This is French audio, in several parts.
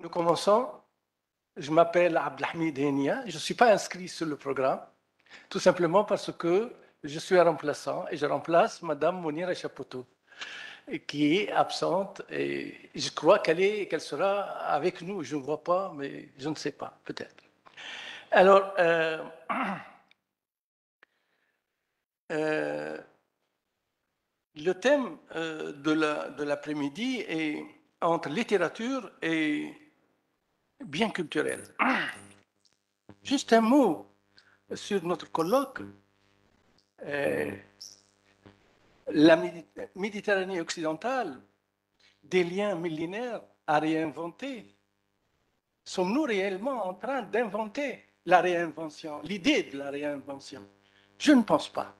Nous commençons. Je m'appelle Abdelhamid Henia. Je ne suis pas inscrit sur le programme, tout simplement parce que je suis un remplaçant et je remplace Madame Mounira Chapoteau, qui est absente et je crois qu'elle est, qu'elle sera avec nous. Je ne vois pas, mais je ne sais pas, peut-être. Alors, euh, euh, le thème euh, de l'après-midi est entre littérature et bien culturel. Juste un mot sur notre colloque. Euh, la Méditerranée occidentale, des liens millénaires à réinventer. Sommes-nous réellement en train d'inventer la réinvention, l'idée de la réinvention? Je ne pense pas.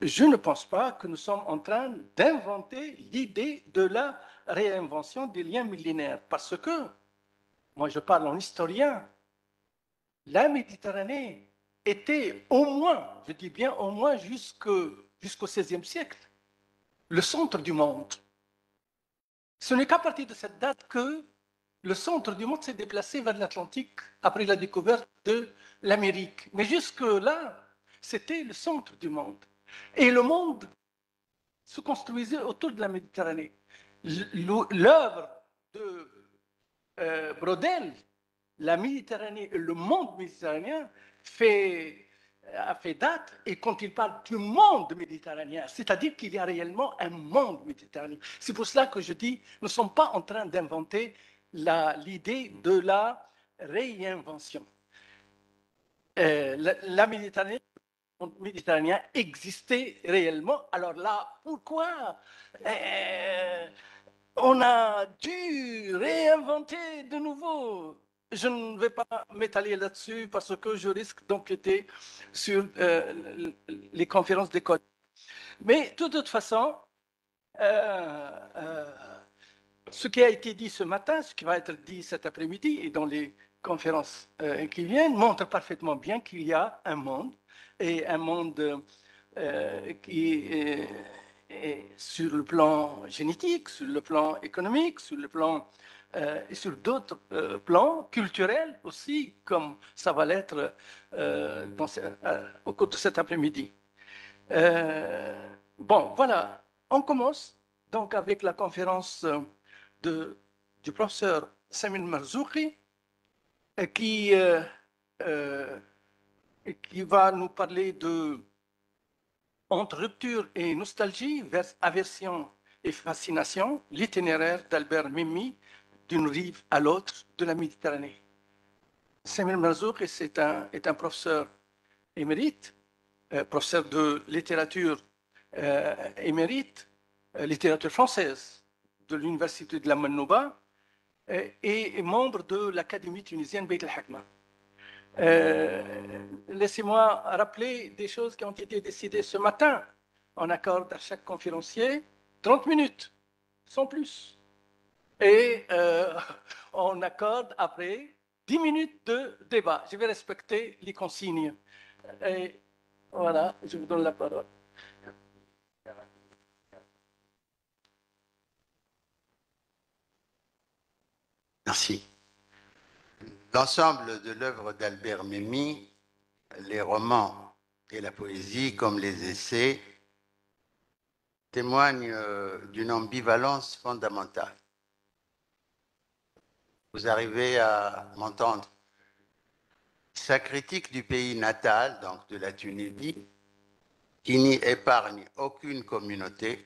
Je ne pense pas que nous sommes en train d'inventer l'idée de la réinvention des liens millénaires. Parce que, moi je parle en historien, la Méditerranée était au moins, je dis bien au moins jusqu'au XVIe siècle, le centre du monde. Ce n'est qu'à partir de cette date que le centre du monde s'est déplacé vers l'Atlantique après la découverte de l'Amérique. Mais jusque-là, c'était le centre du monde. Et le monde se construisait autour de la Méditerranée l'œuvre de euh, Brodel, la Méditerranée, le monde méditerranéen, fait, a fait date, et quand il parle du monde méditerranéen, c'est-à-dire qu'il y a réellement un monde méditerranéen. C'est pour cela que je dis, nous ne sommes pas en train d'inventer l'idée de la réinvention. Euh, la, Méditerranée méditerranéen existait réellement. Alors là, pourquoi? Euh, on a dû réinventer de nouveau je ne vais pas m'étaler là-dessus parce que je risque d'enquêter sur euh, les conférences d'école. Mais de toute façon, euh, ce qui a été dit ce matin, ce qui va être dit cet après-midi et dans les conférences qui viennent, montre parfaitement bien qu'il y a un monde et un monde euh, qui est, sur le plan génétique, sur le plan économique, sur le plan euh, et sur d'autres euh, plans culturels aussi, comme ça va l'être au cours de cet après-midi. bon, voilà, on commence donc avec la conférence du professeur Samuel Marzouki, qui qui va nous parler de entre rupture et nostalgie, vers aversion et fascination, l'itinéraire d'Albert Mimi d'une rive à l'autre de la Méditerranée. Samuel Marzouk est un, est un professeur émérite, euh, professeur de littérature euh, émérite, euh, littérature française de l'Université de la Manouba et membre de l'Académie tunisienne Beit el-Hakma. Euh, laissez-moi rappeler des choses qui ont été décidées ce matin. On accorde à chaque conférencier 30 minutes, sans plus. Et euh, on accorde après 10 minutes de débat. Je vais respecter les consignes. Et voilà, je vous donne la parole. Merci. L'ensemble de l'œuvre d'Albert Memmi, les romans et la poésie, comme les essais, témoignent euh, d'une ambivalence fondamentale. Vous arrivez à m'entendre. Sa critique du pays natal, donc de la Tunisie, qui n'y épargne aucune communauté,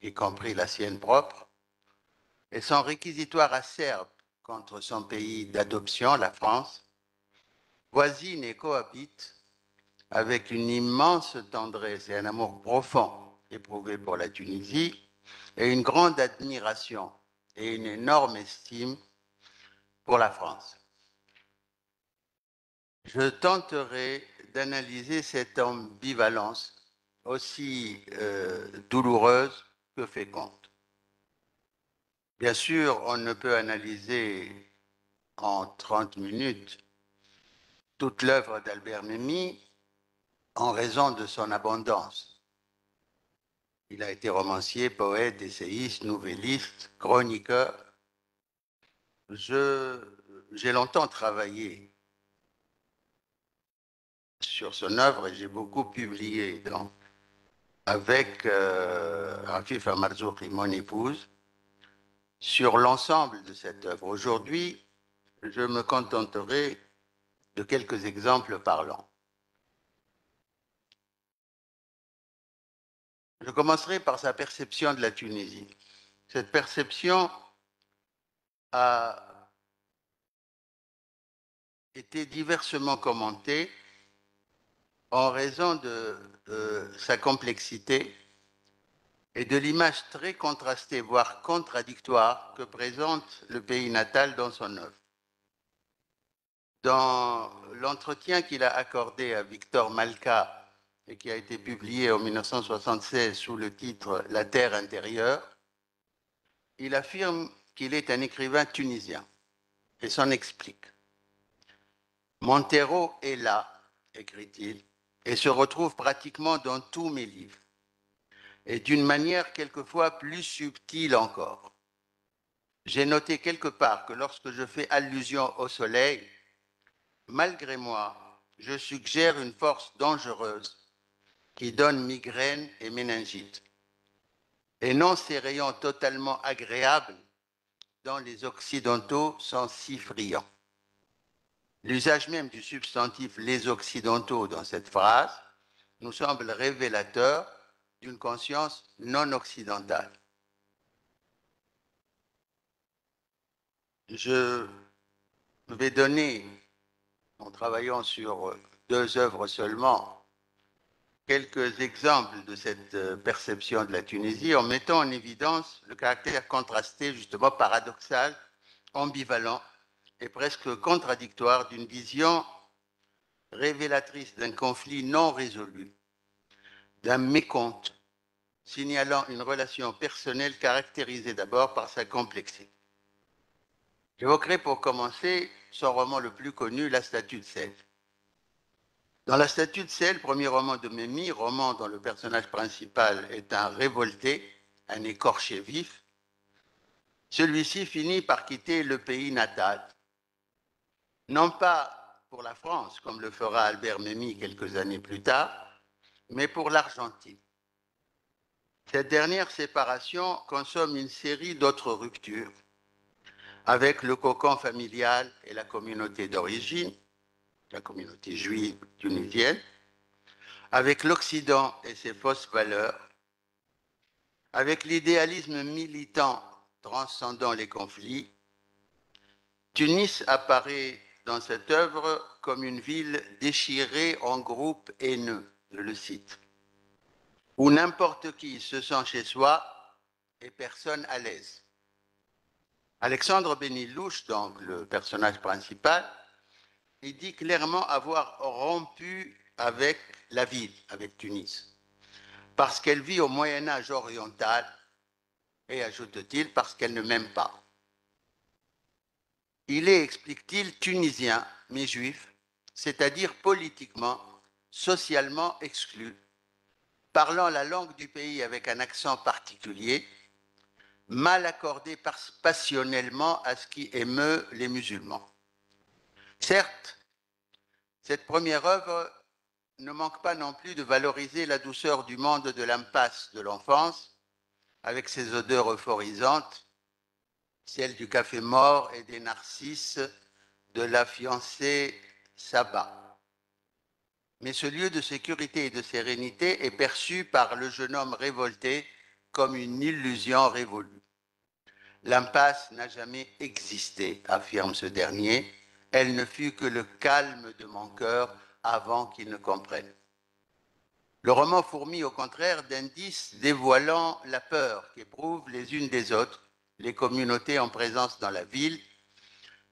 y compris la sienne propre, et son réquisitoire acerbe contre son pays d'adoption, la France, voisine et cohabite avec une immense tendresse et un amour profond éprouvé pour la Tunisie et une grande admiration et une énorme estime pour la France. Je tenterai d'analyser cette ambivalence aussi euh, douloureuse que féconde. Bien sûr, on ne peut analyser en 30 minutes toute l'œuvre d'Albert Memmi en raison de son abondance. Il a été romancier, poète, essayiste, nouvelliste, chroniqueur. j'ai longtemps travaillé sur son œuvre et j'ai beaucoup publié donc, avec euh, Rafif mon épouse, sur l'ensemble de cette œuvre. Aujourd'hui, je me contenterai de quelques exemples parlants. Je commencerai par sa perception de la Tunisie. Cette perception a été diversement commentée en raison de, de sa complexité et de l'image très contrastée, voire contradictoire, que présente le pays natal dans son œuvre. Dans l'entretien qu'il a accordé à Victor Malka et qui a été publié en 1976 sous le titre La Terre intérieure, il affirme qu'il est un écrivain tunisien et s'en explique. Mon terreau est là, écrit-il, et se retrouve pratiquement dans tous mes livres, et d'une manière quelquefois plus subtile encore. J'ai noté quelque part que lorsque je fais allusion au soleil, malgré moi, je suggère une force dangereuse qui donne migraine et méningite, et non ces rayons totalement agréables dont les Occidentaux sont si friands. L'usage même du substantif les Occidentaux dans cette phrase nous semble révélateur d'une conscience non occidentale. Je vais donner, en travaillant sur deux œuvres seulement, quelques exemples de cette perception de la Tunisie en mettant en évidence le caractère contrasté, justement paradoxal, ambivalent et presque contradictoire d'une vision révélatrice d'un conflit non résolu, d'un mécompte, signalant une relation personnelle caractérisée d'abord par sa complexité. J'évoquerai pour commencer son roman le plus connu, La statue de sel. Dans La statue de sel, premier roman de Mémy, roman dont le personnage principal est un révolté, un écorché vif, celui-ci finit par quitter le pays natal. Non pas pour la France, comme le fera Albert Mémy quelques années plus tard, mais pour l'Argentine. Cette dernière séparation consomme une série d'autres ruptures avec le cocon familial et la communauté d'origine, la communauté juive tunisienne, avec l'Occident et ses fausses valeurs, avec l'idéalisme militant transcendant les conflits, Tunis apparaît dans cette œuvre comme une ville déchirée en groupes haineux, je le cite, où n'importe qui se sent chez soi et personne à l'aise. Alexandre Benilouche, donc le personnage principal, il dit clairement avoir rompu avec la ville, avec Tunis, parce qu'elle vit au Moyen Âge oriental, et ajoute-t-il, parce qu'elle ne m'aime pas. Il est, explique-t-il, tunisien, mais juif, c'est-à-dire politiquement, socialement exclu, parlant la langue du pays avec un accent particulier, mal accordé passionnellement à ce qui émeut les musulmans. Certes, cette première œuvre ne manque pas non plus de valoriser la douceur du monde de l'impasse de l'enfance, avec ses odeurs euphorisantes, celles du café mort et des narcisses de la fiancée Saba. Mais ce lieu de sécurité et de sérénité est perçu par le jeune homme révolté comme une illusion révolue. L'impasse n'a jamais existé, affirme ce dernier. Elle ne fut que le calme de mon cœur avant qu'il ne comprenne. Le roman fourmille au contraire d'indices dévoilant la peur qu'éprouvent les unes des autres les communautés en présence dans la ville,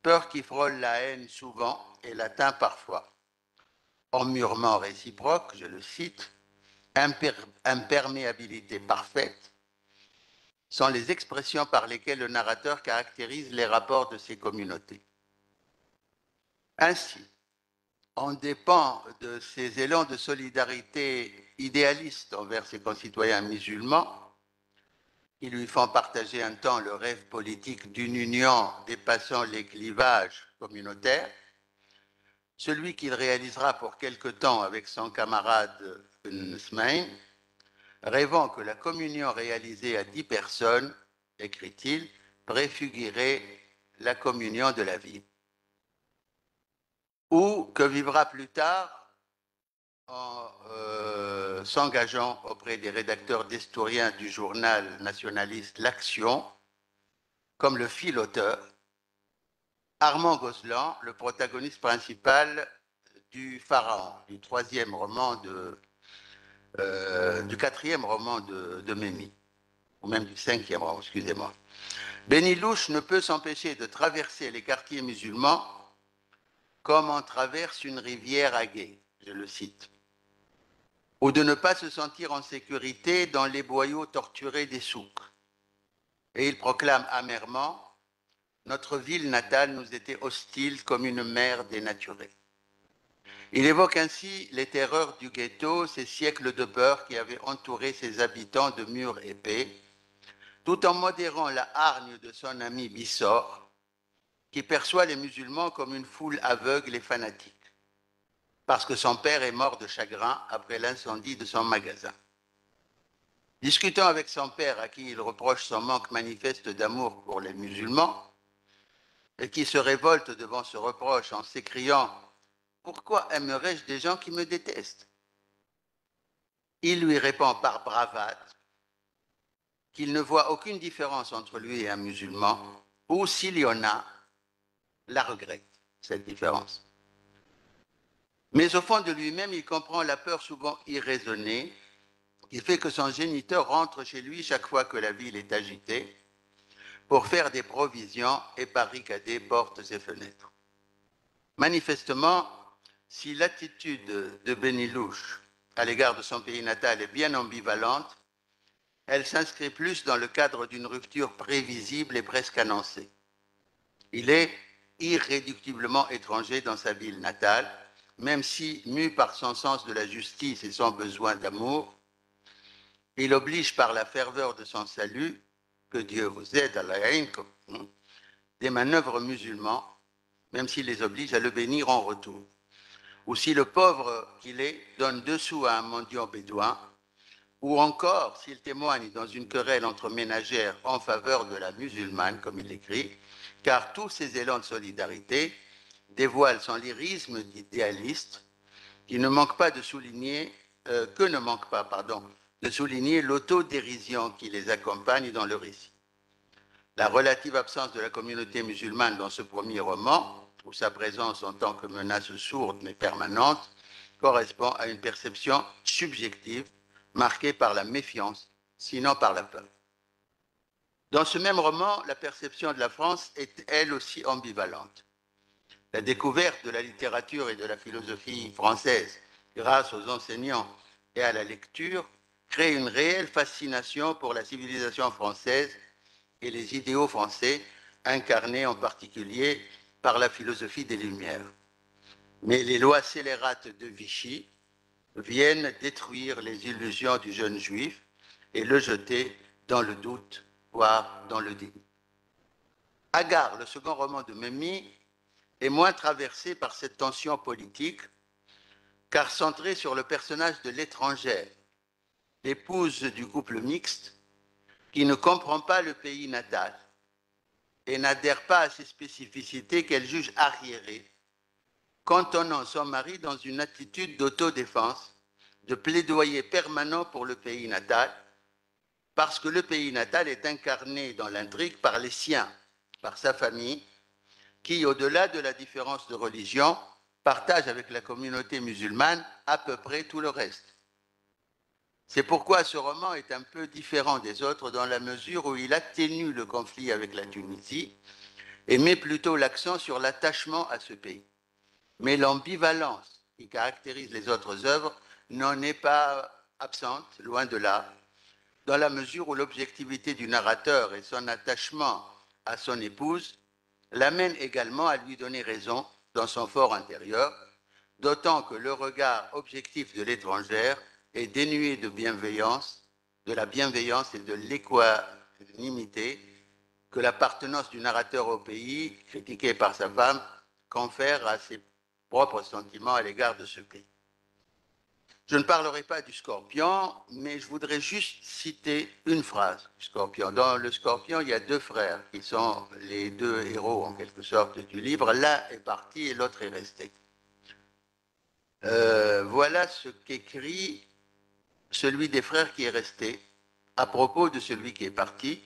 peur qui frôle la haine souvent et l'atteint parfois. Emmurement réciproque, je le cite, imperméabilité parfaite, sont les expressions par lesquelles le narrateur caractérise les rapports de ces communautés. Ainsi, on dépend de ces élans de solidarité idéalistes envers ses concitoyens musulmans, qui lui font partager un temps le rêve politique d'une union dépassant les clivages communautaires, celui qu'il réalisera pour quelque temps avec son camarade Smain, rêvant que la communion réalisée à dix personnes, écrit-il, préfigurerait la communion de la vie. Ou que vivra plus tard en euh, s'engageant auprès des rédacteurs d'historiens du journal nationaliste L'Action, comme le fit l'auteur, Armand Gosselin, le protagoniste principal du Pharaon, du troisième roman de, euh, du quatrième roman de, de ou même du cinquième roman, excusez-moi. Béni Louche ne peut s'empêcher de traverser les quartiers musulmans comme on traverse une rivière à gué, je le cite ou de ne pas se sentir en sécurité dans les boyaux torturés des souks. Et il proclame amèrement Notre ville natale nous était hostile comme une mer dénaturée. Il évoque ainsi les terreurs du ghetto, ces siècles de peur qui avaient entouré ses habitants de murs épais, tout en modérant la hargne de son ami Bissor, qui perçoit les musulmans comme une foule aveugle et fanatique parce que son père est mort de chagrin après l'incendie de son magasin. Discutant avec son père, à qui il reproche son manque manifeste d'amour pour les musulmans, et qui se révolte devant ce reproche en s'écriant Pourquoi aimerais-je des gens qui me détestent? Il lui répond par bravade qu'il ne voit aucune différence entre lui et un musulman, ou s'il y en a, la regrette, cette différence. Mais au fond de lui-même, il comprend la peur souvent irraisonnée qui fait que son géniteur rentre chez lui chaque fois que la ville est agitée pour faire des provisions et barricader portes et fenêtres. Manifestement, si l'attitude de Benilouche à l'égard de son pays natal est bien ambivalente, elle s'inscrit plus dans le cadre d'une rupture prévisible et presque annoncée. Il est irréductiblement étranger dans sa ville natale, même si, mu par son sens de la justice et son besoin d'amour, il oblige par la ferveur de son salut, que Dieu vous aide à la haine, des manœuvres musulmans, même s'il les oblige à le bénir en retour. Ou si le pauvre qu'il est donne deux sous à un mendiant bédouin, ou encore s'il témoigne dans une querelle entre ménagères en faveur de la musulmane, comme il l'écrit, car tous ces élans de solidarité dévoile son lyrisme d'idéaliste qui ne manque pas de souligner, euh, que ne manque pas, pardon, de souligner l'autodérision qui les accompagne dans le récit. La relative absence de la communauté musulmane dans ce premier roman, ou sa présence en tant que menace sourde mais permanente, correspond à une perception subjective marquée par la méfiance, sinon par la peur. Dans ce même roman, la perception de la France est elle aussi ambivalente. La découverte de la littérature et de la philosophie française grâce aux enseignants et à la lecture crée une réelle fascination pour la civilisation française et les idéaux français, incarnés en particulier par la philosophie des Lumières. Mais les lois scélérates de Vichy viennent détruire les illusions du jeune juif et le jeter dans le doute, voire dans le déni. Agar, le second roman de Mémie, est moins traversé par cette tension politique, car centré sur le personnage de l'étrangère, l'épouse du couple mixte, qui ne comprend pas le pays natal et n'adhère pas à ses spécificités qu'elle juge arriérées, cantonnant son mari dans une attitude d'autodéfense, de plaidoyer permanent pour le pays natal, parce que le pays natal est incarné dans l'intrigue par les siens, par sa famille, qui, au-delà de la différence de religion, partage avec la communauté musulmane à peu près tout le reste. C'est pourquoi ce roman est un peu différent des autres dans la mesure où il atténue le conflit avec la Tunisie et met plutôt l'accent sur l'attachement à ce pays. Mais l'ambivalence qui caractérise les autres œuvres n'en est pas absente, loin de là, dans la mesure où l'objectivité du narrateur et son attachement à son épouse l'amène également à lui donner raison dans son fort intérieur, d'autant que le regard objectif de l'étrangère est dénué de bienveillance, de la bienveillance et de magnanimité que l'appartenance du narrateur au pays, critiqué par sa femme, confère à ses propres sentiments à l'égard de ce pays. Je ne parlerai pas du scorpion, mais je voudrais juste citer une phrase du scorpion. Dans le scorpion, il y a deux frères qui sont les deux héros, en quelque sorte, du livre. L'un est parti et l'autre est resté. Euh, voilà ce qu'écrit celui des frères qui est resté à propos de celui qui est parti.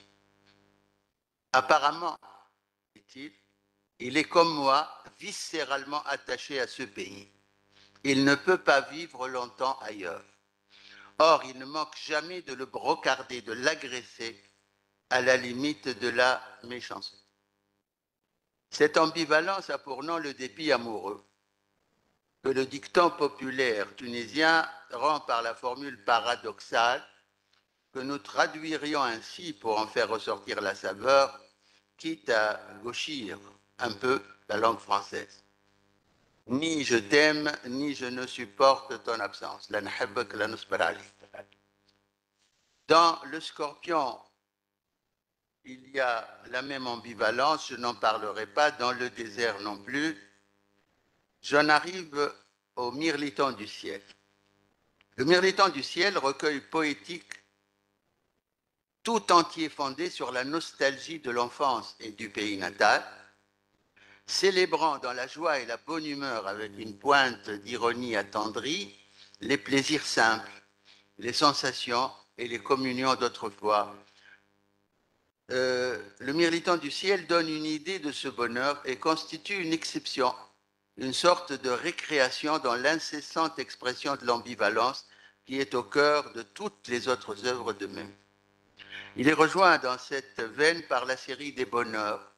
Apparemment, dit-il, il est comme moi, viscéralement attaché à ce pays. Il ne peut pas vivre longtemps ailleurs. Or, il ne manque jamais de le brocarder, de l'agresser à la limite de la méchanceté. Cette ambivalence a pour nom le dépit amoureux, que le dicton populaire tunisien rend par la formule paradoxale que nous traduirions ainsi pour en faire ressortir la saveur, quitte à gauchir un peu la langue française. Ni je t'aime, ni je ne supporte ton absence. Dans le scorpion, il y a la même ambivalence, je n'en parlerai pas, dans le désert non plus. J'en arrive au mirliton du ciel. Le mirliton du ciel, recueil poétique tout entier fondé sur la nostalgie de l'enfance et du pays natal, célébrant dans la joie et la bonne humeur avec une pointe d'ironie attendrie les plaisirs simples, les sensations et les communions d'autrefois. Euh, le mirliton du ciel donne une idée de ce bonheur et constitue une exception, une sorte de récréation dans l'incessante expression de l'ambivalence qui est au cœur de toutes les autres œuvres de même. Il est rejoint dans cette veine par la série des bonheurs,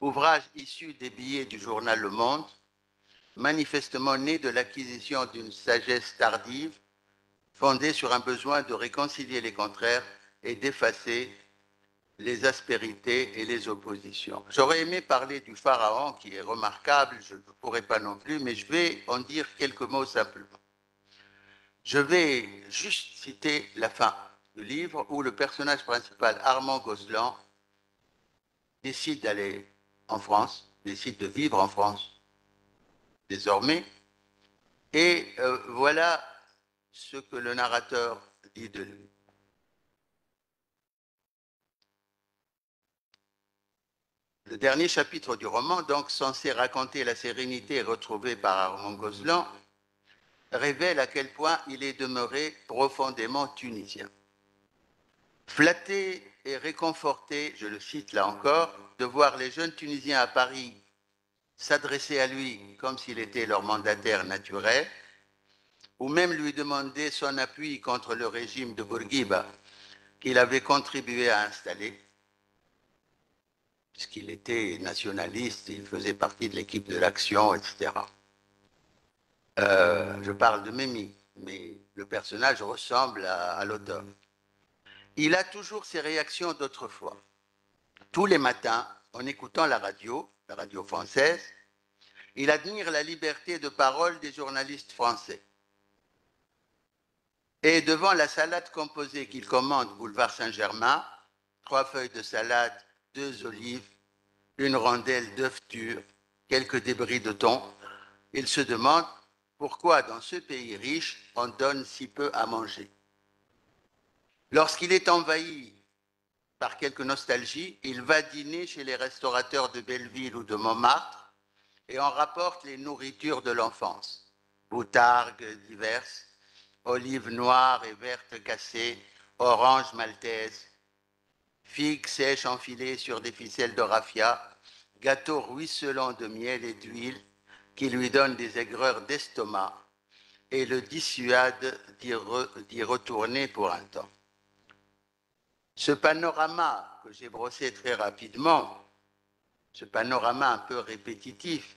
ouvrage issu des billets du journal Le Monde, manifestement né de l'acquisition d'une sagesse tardive, fondée sur un besoin de réconcilier les contraires et d'effacer les aspérités et les oppositions. J'aurais aimé parler du pharaon qui est remarquable, je ne pourrais pas non plus, mais je vais en dire quelques mots simplement. Je vais juste citer la fin le livre où le personnage principal, Armand Gosselin, décide d'aller en France, décide de vivre en France désormais. Et euh, voilà ce que le narrateur dit de lui. Le dernier chapitre du roman, donc censé raconter la sérénité retrouvée par Armand Gosselin, révèle à quel point il est demeuré profondément tunisien. Flatté et réconforté, je le cite là encore, de voir les jeunes Tunisiens à Paris s'adresser à lui comme s'il était leur mandataire naturel, ou même lui demander son appui contre le régime de Bourguiba qu'il avait contribué à installer, puisqu'il était nationaliste, il faisait partie de l'équipe de l'action, etc. Euh, je parle de Mémi, mais le personnage ressemble à l'auteur il a toujours ses réactions d'autrefois. Tous les matins, en écoutant la radio, la radio française, il admire la liberté de parole des journalistes français. Et devant la salade composée qu'il commande boulevard Saint-Germain, trois feuilles de salade, deux olives, une rondelle d'œufs durs, quelques débris de thon, il se demande pourquoi dans ce pays riche on donne si peu à manger. Lorsqu'il est envahi par quelque nostalgie, il va dîner chez les restaurateurs de Belleville ou de Montmartre et en rapporte les nourritures de l'enfance. Boutargues diverses, olives noires et vertes cassées, oranges maltaises, figues sèches enfilées sur des ficelles de raffia, gâteaux ruisselants de miel et d'huile qui lui donnent des aigreurs d'estomac et le dissuadent d'y retourner pour un temps. Ce panorama que j'ai brossé très rapidement, ce panorama un peu répétitif,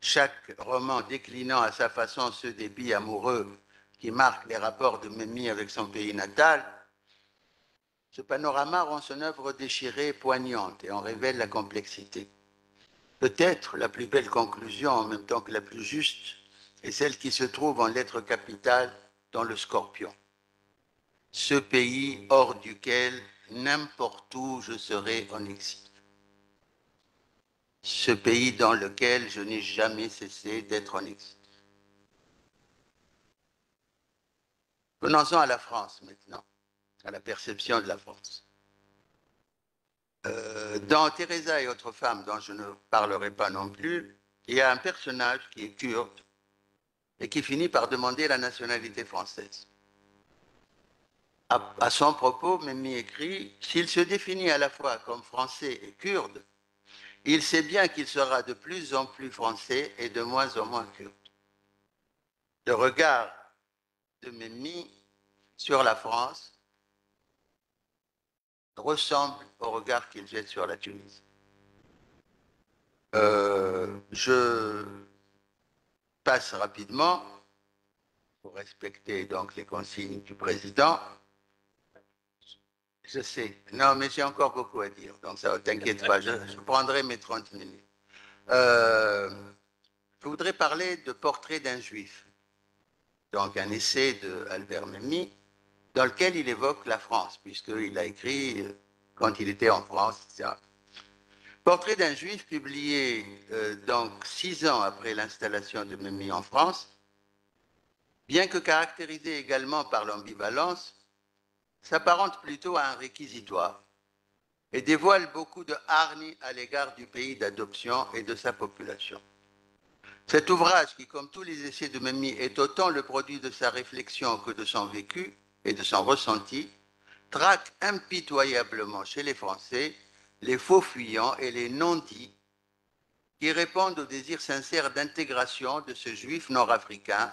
chaque roman déclinant à sa façon ce débit amoureux qui marque les rapports de Mémie avec son pays natal, ce panorama rend son œuvre déchirée poignante et en révèle la complexité. Peut-être la plus belle conclusion, en même temps que la plus juste, est celle qui se trouve en lettres capitales dans le scorpion ce pays hors duquel n'importe où je serai en exil. Ce pays dans lequel je n'ai jamais cessé d'être en exil. Venons-en à la France maintenant, à la perception de la France. Euh, dans Teresa et autres femmes, dont je ne parlerai pas non plus, il y a un personnage qui est kurde et qui finit par demander la nationalité française. À, à son propos, Mimi écrit S'il se définit à la fois comme français et kurde, il sait bien qu'il sera de plus en plus français et de moins en moins kurde. Le regard de Mimi sur la France ressemble au regard qu'il jette sur la Tunisie. Euh, je passe rapidement, pour respecter donc les consignes du président. Je sais, non, mais j'ai encore beaucoup à dire, donc ça t'inquiète pas, je, je, prendrai mes 30 minutes. Euh, je voudrais parler de Portrait d'un juif, donc un essai de Albert Memmi, dans lequel il évoque la France, puisqu'il a écrit euh, quand il était en France, etc. Portrait d'un juif publié euh, donc six ans après l'installation de Memmi en France, bien que caractérisé également par l'ambivalence, s'apparente plutôt à un réquisitoire et dévoile beaucoup de hargne à l'égard du pays d'adoption et de sa population. Cet ouvrage, qui, comme tous les essais de Memmi, est autant le produit de sa réflexion que de son vécu et de son ressenti, traque impitoyablement chez les Français les faux fuyants et les non-dits qui répondent au désir sincère d'intégration de ce juif nord-africain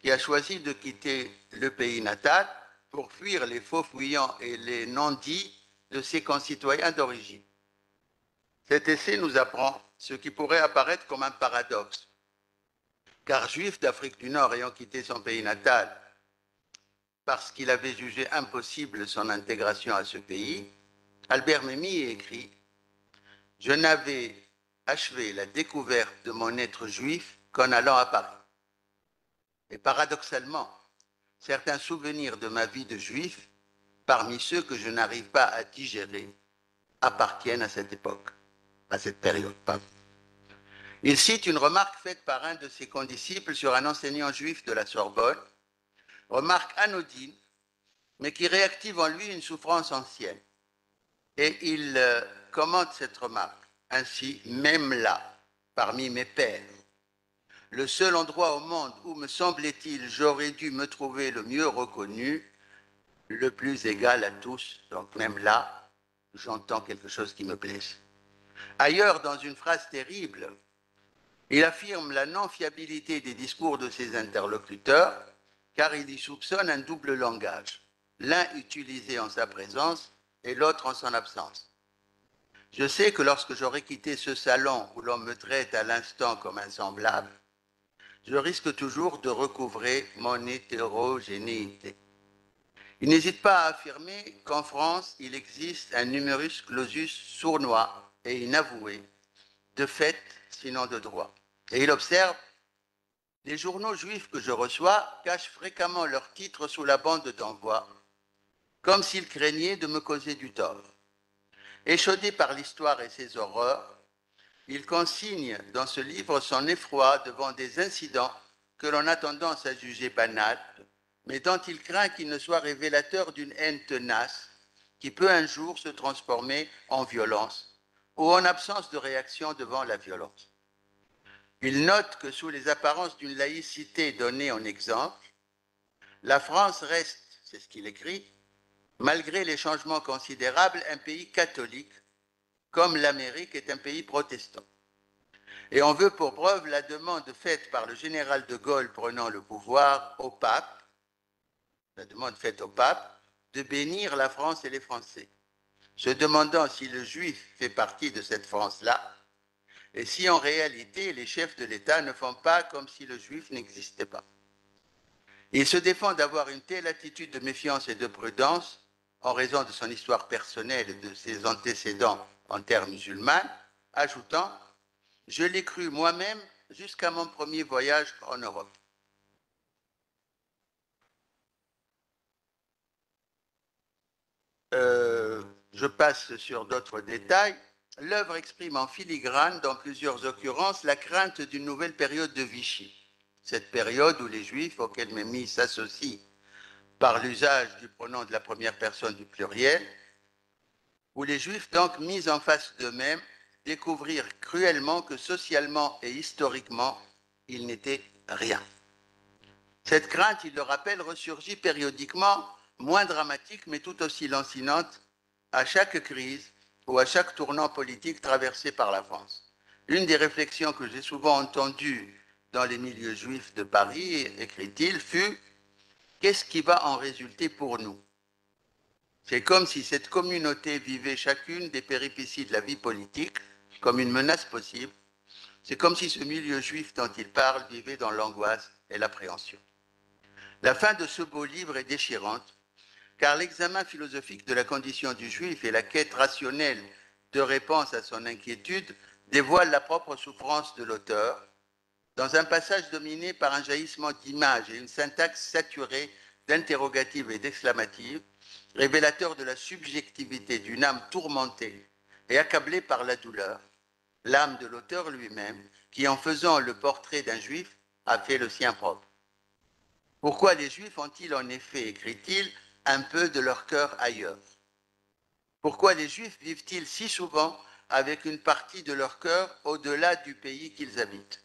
qui a choisi de quitter le pays natal pour fuir les faux fuyants et les non-dits de ses concitoyens d'origine. Cet essai nous apprend ce qui pourrait apparaître comme un paradoxe, car juif d'Afrique du Nord ayant quitté son pays natal parce qu'il avait jugé impossible son intégration à ce pays, Albert Memmi écrit Je n'avais achevé la découverte de mon être juif qu'en allant à Paris. Et paradoxalement, certains souvenirs de ma vie de juif, parmi ceux que je n'arrive pas à digérer, appartiennent à cette époque, à cette période. Il cite une remarque faite par un de ses condisciples sur un enseignant juif de la Sorbonne, remarque anodine, mais qui réactive en lui une souffrance ancienne. Et il euh, commente cette remarque. Ainsi, même là, parmi mes pères, le seul endroit au monde où, me semblait-il, j'aurais dû me trouver le mieux reconnu, le plus égal à tous. Donc même là, j'entends quelque chose qui me blesse. Ailleurs, dans une phrase terrible, il affirme la non-fiabilité des discours de ses interlocuteurs, car il y soupçonne un double langage, l'un utilisé en sa présence et l'autre en son absence. Je sais que lorsque j'aurai quitté ce salon où l'on me traite à l'instant comme un semblable, je risque toujours de recouvrer mon hétérogénéité. Il n'hésite pas à affirmer qu'en France, il existe un numerus clausus sournois et inavoué, de fait, sinon de droit. Et il observe les journaux juifs que je reçois cachent fréquemment leurs titres sous la bande d'envoi, comme s'ils craignaient de me causer du tort. Échaudé par l'histoire et ses horreurs, il consigne dans ce livre son effroi devant des incidents que l'on a tendance à juger banals, mais dont il craint qu'ils ne soient révélateurs d'une haine tenace qui peut un jour se transformer en violence ou en absence de réaction devant la violence. Il note que sous les apparences d'une laïcité donnée en exemple, la France reste, c'est ce qu'il écrit, malgré les changements considérables, un pays catholique, comme l'Amérique est un pays protestant. Et on veut pour preuve la demande faite par le général de Gaulle prenant le pouvoir au pape, la demande faite au pape, de bénir la France et les Français, se demandant si le juif fait partie de cette France-là, et si en réalité les chefs de l'État ne font pas comme si le juif n'existait pas. Il se défend d'avoir une telle attitude de méfiance et de prudence en raison de son histoire personnelle et de ses antécédents en terre musulmane, ajoutant Je l'ai cru moi-même jusqu'à mon premier voyage en Europe. euh, je passe sur d'autres détails. L'œuvre exprime en filigrane, dans plusieurs occurrences, la crainte d'une nouvelle période de Vichy. Cette période où les Juifs, auxquels Mémie s'associe par l'usage du pronom de la première personne du pluriel, où les Juifs, donc mis en face d'eux-mêmes, découvrirent cruellement que socialement et historiquement, ils n'étaient rien. Cette crainte, il le rappelle, ressurgit périodiquement, moins dramatique mais tout aussi lancinante, à chaque crise ou à chaque tournant politique traversé par la France. Une des réflexions que j'ai souvent entendues dans les milieux juifs de Paris, écrit-il, fut Qu'est-ce qui va en résulter pour nous? C'est comme si cette communauté vivait chacune des péripéties de la vie politique comme une menace possible. C'est comme si ce milieu juif dont il parle vivait dans l'angoisse et l'appréhension. La fin de ce beau livre est déchirante, car l'examen philosophique de la condition du juif et la quête rationnelle de réponse à son inquiétude dévoilent la propre souffrance de l'auteur, dans un passage dominé par un jaillissement d'images et une syntaxe saturée d'interrogatives et d'exclamatives, révélateur de la subjectivité d'une âme tourmentée et accablée par la douleur, l'âme de l'auteur lui-même, qui en faisant le portrait d'un juif a fait le sien propre. Pourquoi les juifs ont-ils en effet, écrit-il, un peu de leur cœur ailleurs Pourquoi les juifs vivent-ils si souvent avec une partie de leur cœur au-delà du pays qu'ils habitent?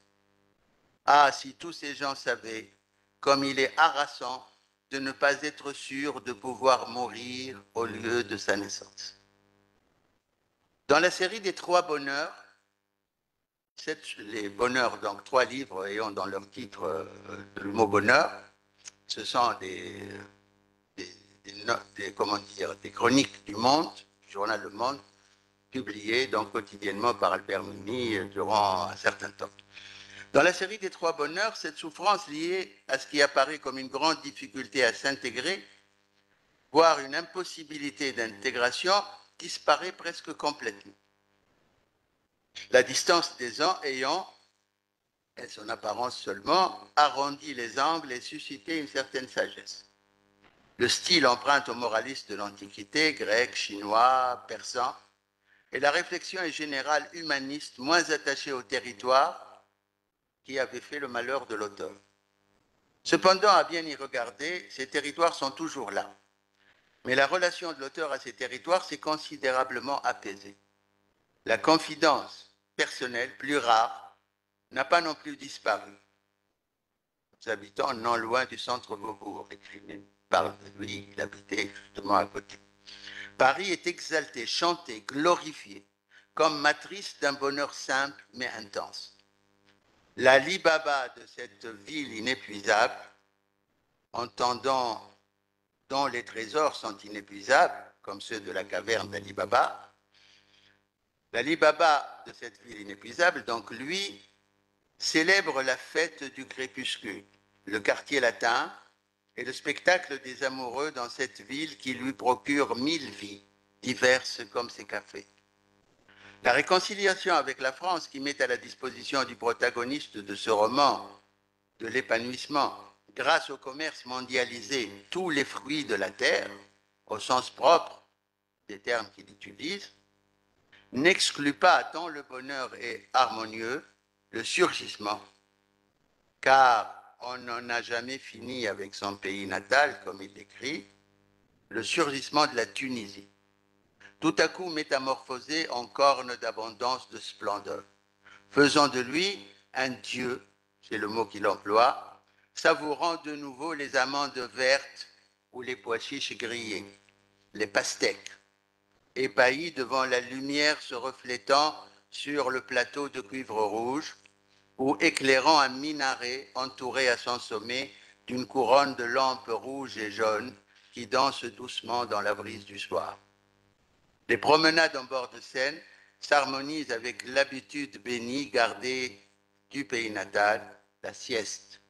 Ah, si tous ces gens savaient comme il est harassant de ne pas être sûr de pouvoir mourir au lieu de sa naissance. Dans la série des trois bonheurs, les bonheurs, donc trois livres ayant dans leur titre euh, le mot bonheur, ce sont des, des, chroniques du Monde, du journal Le Monde, publiées donc quotidiennement par Albert Mimi durant un certain temps. Dans la série des trois bonheurs, cette souffrance liée à ce qui apparaît comme une grande difficulté à s'intégrer, voire une impossibilité d'intégration, disparaît presque complètement. La distance des ans ayant, et son apparence seulement, arrondi les angles et suscité une certaine sagesse. Le style emprunte aux moralistes de l'Antiquité, grec, chinois, persan, et la réflexion est générale humaniste, moins attachée au territoire, qui avait fait le malheur de l'auteur. Cependant, à bien y regarder, ces territoires sont toujours là. Mais la relation de l'auteur à ces territoires s'est considérablement apaisée. La confidence personnelle, plus rare, n'a pas non plus disparu. Nous habitons non loin du centre parle lui, il habitait justement à côté. Paris est exalté, chanté, glorifié, comme matrice d'un bonheur simple mais intense. L'Ali Baba de cette ville inépuisable, entendant dont les trésors sont inépuisables, comme ceux de la caverne d'Ali Baba, l'Ali Baba de cette ville inépuisable, donc lui, célèbre la fête du crépuscule, le quartier latin, et le spectacle des amoureux dans cette ville qui lui procure mille vies, diverses comme ses cafés. La réconciliation avec la France qui met à la disposition du protagoniste de ce roman de l'épanouissement, grâce au commerce mondialisé, tous les fruits de la terre, au sens propre des termes qu'il utilise, n'exclut pas tant le bonheur est harmonieux, le surgissement, car on n'en a jamais fini avec son pays natal, comme il l'écrit, le surgissement de la Tunisie, tout à coup métamorphosé en corne d'abondance de splendeur, faisant de lui un dieu, c'est le mot qu'il emploie, savourant de nouveau les amandes vertes ou les pois chiches grillés, les pastèques, épahis devant la lumière se reflétant sur le plateau de cuivre rouge, ou éclairant un minaret entouré à son sommet d'une couronne de lampes rouges et jaunes qui dansent doucement dans la brise du soir. Les promenades en bord de Seine s'harmonisent avec l'habitude bénie gardée du pays natal, la sieste.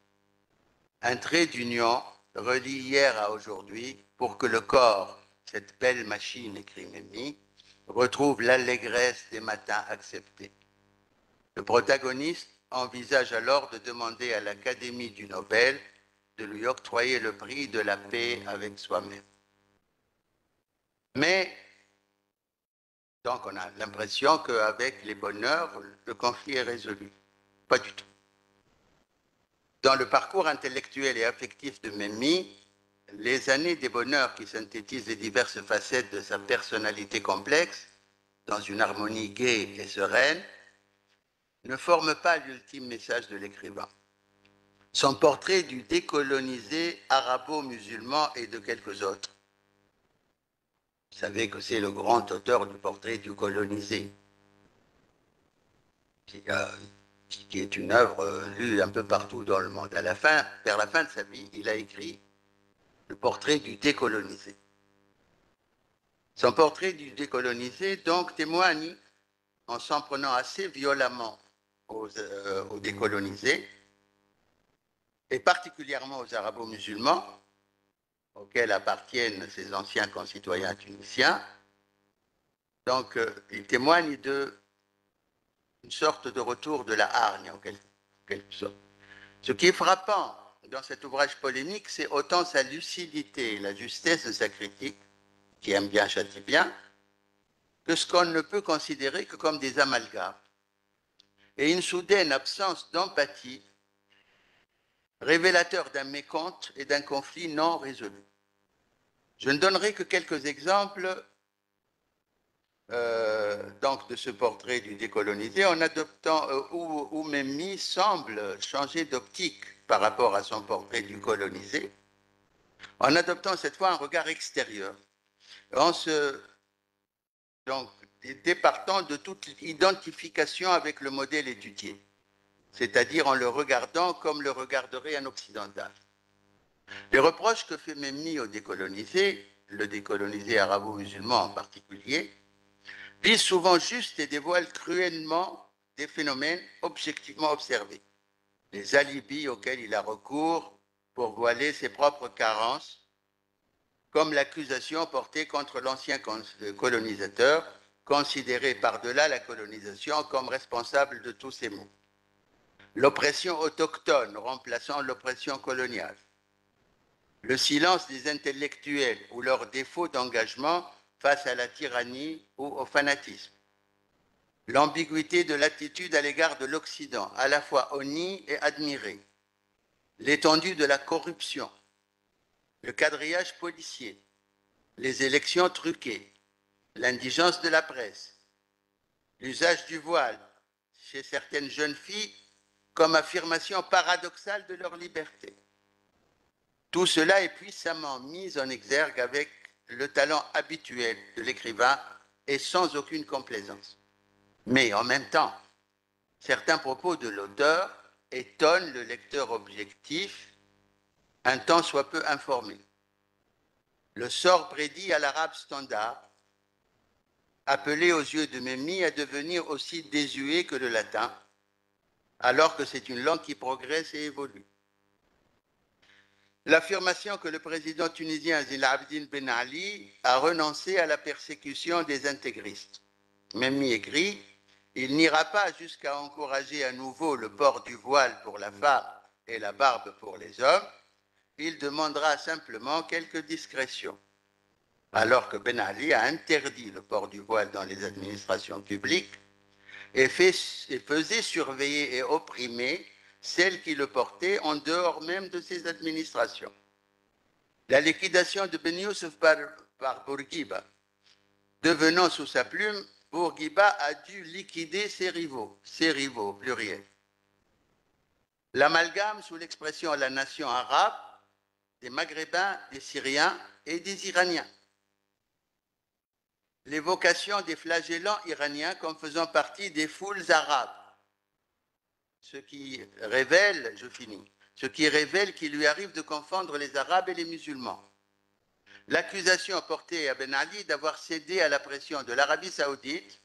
Un trait d'union relie hier à aujourd'hui pour que le corps, cette belle machine, écrit Mémie, retrouve l'allégresse des matins acceptés. Le protagoniste envisage alors de demander à l'Académie du Nobel de lui octroyer le prix de la paix avec soi-même. Mais, donc on a l'impression qu'avec les bonheurs, le conflit est résolu. Pas du tout. Dans le parcours intellectuel et affectif de Memmi, les années des bonheurs qui synthétisent les diverses facettes de sa personnalité complexe, dans une harmonie gaie et sereine, ne forment pas l'ultime message de l'écrivain. Son portrait du décolonisé arabo-musulman et de quelques autres. Vous savez que c'est le grand auteur du portrait du colonisé, qui, qui est une œuvre lue un peu partout dans le monde. Vers la fin de sa vie, il a écrit le portrait du décolonisé. Son portrait du décolonisé, donc, témoigne, en s'en prenant assez violemment aux, euh, aux décolonisés, et particulièrement aux arabo-musulmans, auxquels appartiennent ses anciens concitoyens tunisiens. Donc, euh, il témoigne de une sorte de retour de la hargne, en quelque, quelque sorte. Ce qui est frappant dans cet ouvrage polémique, c'est autant sa lucidité et la justesse de sa critique, qui aime bien châtie bien, que ce qu'on ne peut considérer que comme des amalgames, et une soudaine absence d'empathie, révélateur d'un mécompte et d'un conflit non résolu. Je ne donnerai que quelques exemples euh, donc de ce portrait du décolonisé en adoptant euh, où, où semble changer d'optique par rapport à son portrait du colonisé, en adoptant cette fois un regard extérieur, en se donc départant de toute identification avec le modèle étudié, c'est-à-dire en le regardant comme le regarderait un occidental. Les reproches que fait Memni au décolonisé, le décolonisé arabo-musulman en particulier, visent souvent juste et dévoilent cruellement des phénomènes objectivement observés les alibis auxquels il a recours pour voiler ses propres carences, comme l'accusation portée contre l'ancien colonisateur, considéré par-delà la colonisation comme responsable de tous ces maux. L'oppression autochtone remplaçant l'oppression coloniale. Le silence des intellectuels ou leur défaut d'engagement face à la tyrannie ou au fanatisme. L'ambiguïté de l'attitude à l'égard de l'Occident, à la fois honni et admiré, l'étendue de la corruption, le quadrillage policier, les élections truquées, l'indigence de la presse, l'usage du voile chez certaines jeunes filles comme affirmation paradoxale de leur liberté. Tout cela est puissamment mis en exergue avec le talent habituel de l'écrivain et sans aucune complaisance. Mais en même temps, certains propos de l'auteur étonnent le lecteur objectif, un temps soit peu informé. Le sort prédit à l'arabe standard, appelé aux yeux de Memmi à devenir aussi désuet que le latin, alors que c'est une langue qui progresse et évolue. L'affirmation que le président tunisien Zine Abdin Ben Ali a renoncé à la persécution des intégristes. Memmi écrit il n'ira pas jusqu'à encourager à nouveau le port du voile pour la femme et la barbe pour les hommes, il demandera simplement quelques discrétions. Alors que Ben Ali a interdit le port du voile dans les administrations publiques et, faisait surveiller et opprimer celles qui le portaient en dehors même de ses administrations. La liquidation de Ben Youssef par, par Bourguiba, devenant sous sa plume Bourguiba a dû liquider ses rivaux, ses rivaux pluriels. L'amalgame sous l'expression la nation arabe des Maghrébins, des Syriens et des Iraniens. L'évocation des flagellants iraniens comme faisant partie des foules arabes. Ce qui révèle, je finis, ce qui révèle qu'il lui arrive de confondre les Arabes et les musulmans l'accusation portée à Ben Ali d'avoir cédé à la pression de l'Arabie saoudite,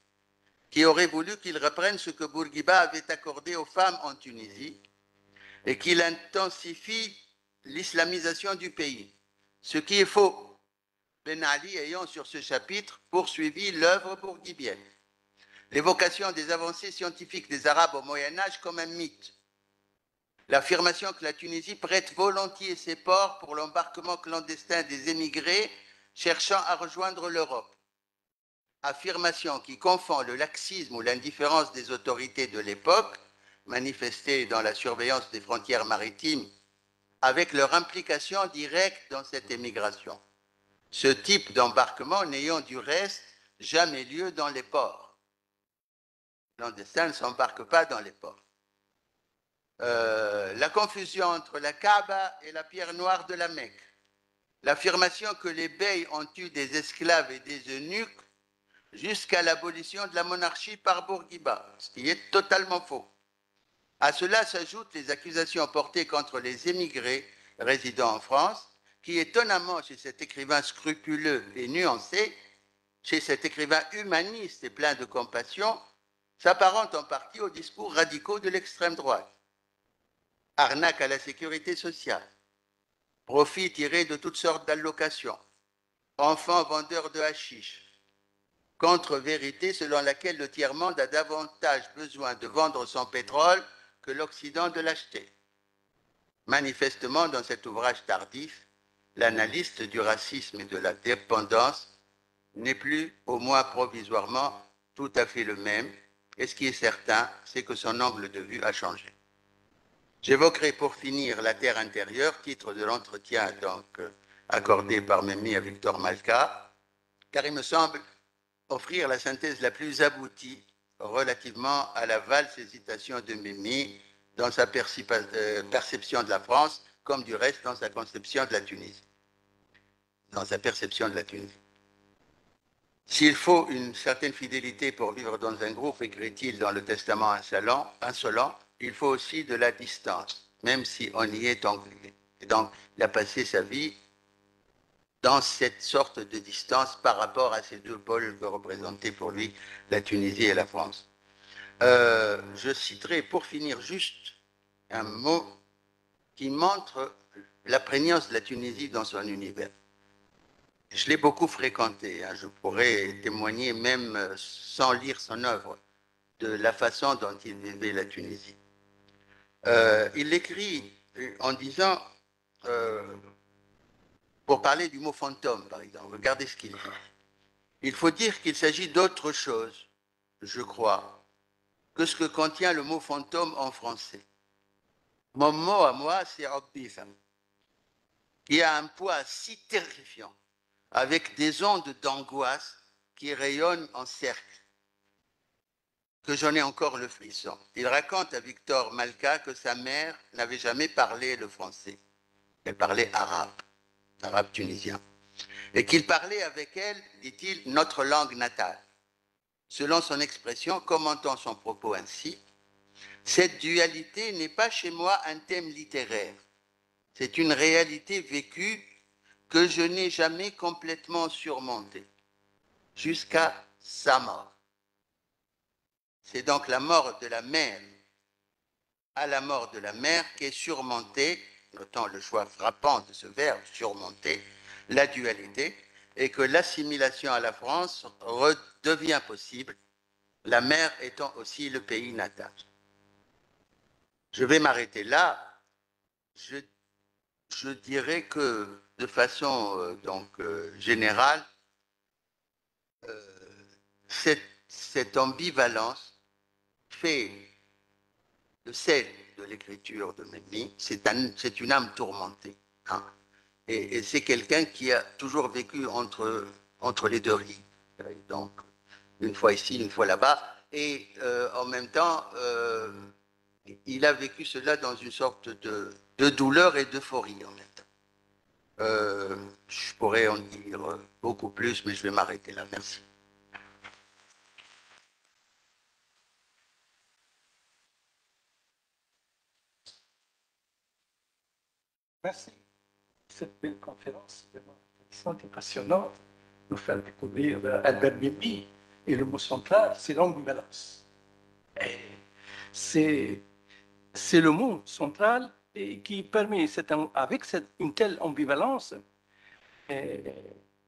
qui aurait voulu qu'il reprenne ce que Bourguiba avait accordé aux femmes en Tunisie et qu'il intensifie l'islamisation du pays, ce qui est faux. Ben Ali ayant sur ce chapitre poursuivi l'œuvre bourguibienne. L'évocation des avancées scientifiques des Arabes au Moyen Âge comme un mythe, L'affirmation que la Tunisie prête volontiers ses ports pour l'embarquement clandestin des émigrés cherchant à rejoindre l'Europe. Affirmation qui confond le laxisme ou l'indifférence des autorités de l'époque, manifestée dans la surveillance des frontières maritimes, avec leur implication directe dans cette émigration. Ce type d'embarquement n'ayant du reste jamais lieu dans les ports. Clandestins ne s'embarque pas dans les ports. Euh, la confusion entre la Kaaba et la pierre noire de la Mecque. L'affirmation que les beys ont eu des esclaves et des eunuques jusqu'à l'abolition de la monarchie par Bourguiba, ce qui est totalement faux. À cela s'ajoutent les accusations portées contre les émigrés résidant en France, qui étonnamment, chez cet écrivain scrupuleux et nuancé, chez cet écrivain humaniste et plein de compassion, s'apparentent en partie aux discours radicaux de l'extrême droite. Arnaque à la sécurité sociale, profit tiré de toutes sortes d'allocations, enfants vendeurs de hashish, contre-vérité selon laquelle le tiers-monde a davantage besoin de vendre son pétrole que l'Occident de l'acheter. Manifestement, dans cet ouvrage tardif, l'analyste du racisme et de la dépendance n'est plus, au moins provisoirement, tout à fait le même, et ce qui est certain, c'est que son angle de vue a changé. J'évoquerai pour finir la terre intérieure, titre de l'entretien donc euh, accordé par Mémi à Victor Malka, car il me semble offrir la synthèse la plus aboutie relativement à la valse hésitation de Mémi dans sa euh, perception de la France, comme du reste dans sa conception de la Tunisie. Dans sa perception de la Tunisie. S'il faut une certaine fidélité pour vivre dans un groupe, écrit-il dans le Testament insolent, il faut aussi de la distance, même si on y est englué. Et donc, il a passé sa vie dans cette sorte de distance par rapport à ces deux pôles que représentaient pour lui la Tunisie et la France. Euh, je citerai pour finir juste un mot qui montre la prégnance de la Tunisie dans son univers. Je l'ai beaucoup fréquenté, hein. je pourrais témoigner même euh, sans lire son œuvre de la façon dont il vivait la Tunisie. Euh, il l'écrit en disant, pour parler du mot fantôme par exemple, regardez ce qu'il dit. Il faut dire qu'il s'agit d'autre chose, je crois, que ce que contient le mot fantôme en français. Mon mot à moi, c'est Rabbifam, qui a un poids si terrifiant, avec des ondes d'angoisse qui rayonnent en cercle, que j'en ai encore le frisson. Il raconte à Victor Malka que sa mère n'avait jamais parlé le français. Elle parlait arabe, arabe tunisien. Et qu'il parlait avec elle, dit-il, notre langue natale. Selon son expression, commentant son propos ainsi, cette dualité n'est pas chez moi un thème littéraire, c'est une réalité vécue que je n'ai jamais complètement surmontée, jusqu'à sa mort. C'est donc la mort de la mère à la mort de la mère qui est surmontée, notons le choix frappant de ce verbe surmonter, la dualité, et que l'assimilation à la France redevient possible, la mer étant aussi le pays natal. Je vais m'arrêter là. Je, je, dirais que de façon euh, donc euh, générale, euh, cette, ambivalence fait le sel de l'écriture de Mémi, c'est une âme tourmentée. Hein. Et, c'est quelqu'un qui a toujours vécu entre, les deux rives. Donc, une fois ici, une fois là-bas. Et en même temps, il a vécu cela dans une sorte de, douleur et d'euphorie en. Euh, je pourrais en dire beaucoup plus, mais je vais m'arrêter là. Merci. Merci cette belle conférence vraiment et passionnante, nous faire découvrir Albert Mimi. Et le mot central, c'est l'ambivalence. C'est le mot central qui permet, avec une telle ambivalence,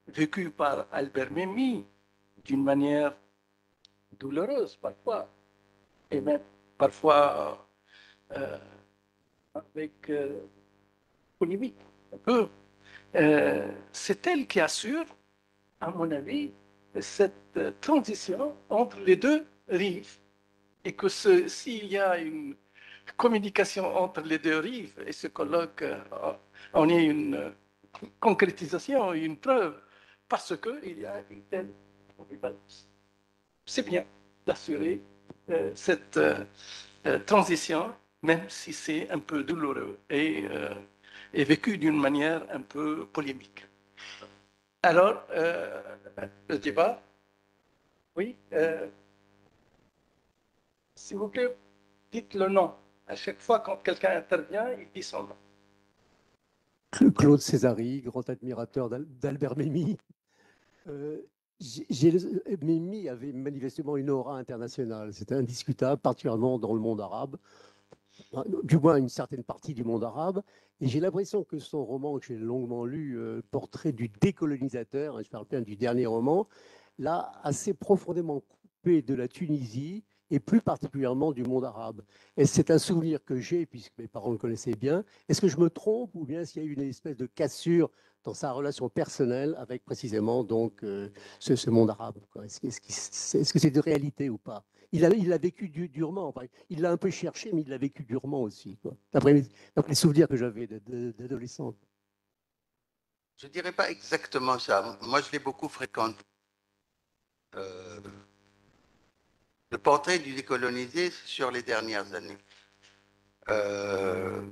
vécue par Albert Memmi d'une manière douloureuse parfois, et même parfois euh, avec euh, polémique. Euh, c'est elle qui assure à mon avis, cette transition entre les deux rives. Et que s'il y a une communication entre les deux rives et ce colloque, euh, on ait une euh, concrétisation, une preuve, parce qu'il y a une telle ambivalence. C'est bien d'assurer euh, cette transition, même si c'est un peu douloureux et, vécu d'une manière un peu polémique. Alors, le débat, oui, s'il vous plaît, dites le nom. À chaque fois, quand quelqu'un intervient, il dit son nom. Claude Césari, grand admirateur d'Al- d'Albert Memmi. Euh, Memmi avait manifestement une aura internationale, c'était indiscutable, particulièrement dans le monde arabe, Enfin, du moins une certaine partie du monde arabe. Et j'ai l'impression que son roman, que j'ai longuement lu, euh, Portrait du décolonisateur, hein, je parle bien du dernier roman, l'a assez profondément coupé de la Tunisie et plus particulièrement du monde arabe. Et c'est un souvenir que j'ai, puisque mes parents le connaissaient bien? Est-ce que je me trompe ou bien s'il y a eu une espèce de cassure dans sa relation personnelle avec précisément donc euh, ce, monde arabe Est-ce que c'est de réalité ou pas? Il a, l'a vécu du- durement. il l'a un peu cherché, mais il l'a vécu durement aussi. D'après les souvenirs que j'avais de- de- d'adolescent. Je ne dirais pas exactement ça. Moi, je l'ai beaucoup fréquenté. Euh, le portrait du décolonisé sur les dernières années. Euh,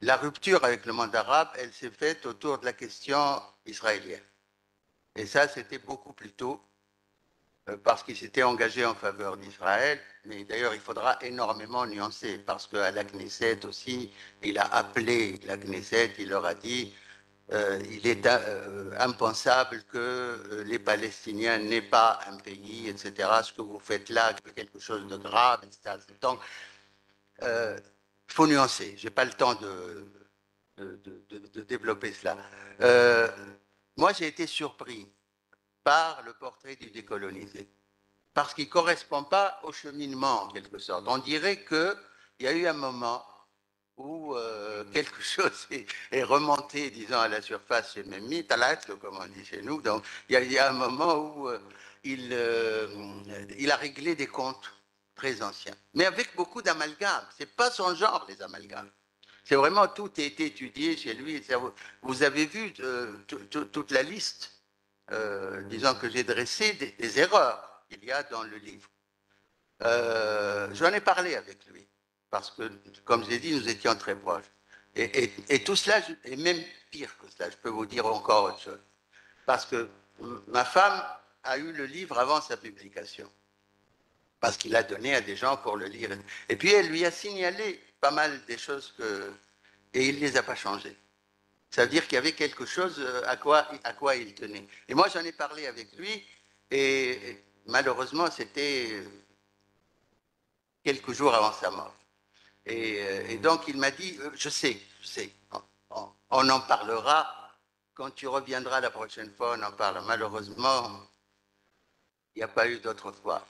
la rupture avec le monde arabe, elle s'est faite autour de la question israélienne. Et ça, c'était beaucoup plus tôt, euh, parce qu'il s'était engagé en faveur d'Israël. Mais d'ailleurs, il faudra énormément nuancer, parce qu'à la Knesset aussi, il a appelé la Knesset, il leur a dit euh, il est euh, impensable que euh, les Palestiniens n'aient pas un pays, etc. Ce que vous faites là, c'est quelque chose de grave, etc. Il faut nuancer. Je n'ai pas le temps de, de, de- développer cela. Moi, j'ai été surpris par le portrait du décolonisé, parce qu'il ne correspond pas au cheminement, en quelque sorte. On dirait qu'il y a eu un moment où euh, quelque chose est, remonté, disons, à la surface chez Memmi, talasque, comme on dit chez nous. Donc, il y a, un moment où euh, il, euh, il a réglé des comptes très anciens, mais avec beaucoup d'amalgames. C'est pas son genre, les amalgames. C'est vraiment tout a été étudié chez lui. Vous avez vu tout- tout- toute la liste, disons que j'ai dressé des, des erreurs qu'il y a dans le livre. J'en ai parlé avec lui parce que, comme j'ai dit, nous étions très proches. Et, tout cela, et même pire que cela, je peux vous dire encore autre chose. Parce que ma femme a eu le livre avant sa publication. Parce qu'il a donné à des gens pour le lire. Et puis elle lui a signalé pas mal des choses que. Et il ne les a pas changées. Ça veut dire qu'il y avait quelque chose euh, à quoi, il tenait. Et moi, j'en ai parlé avec lui, et et malheureusement, c'était euh, quelques jours avant sa mort. Et, euh, et donc, il m'a dit, euh, je sais, je sais, on, en parlera. Quand tu reviendras la prochaine fois, on en parle. Malheureusement, il n'y a pas eu d'autre fois.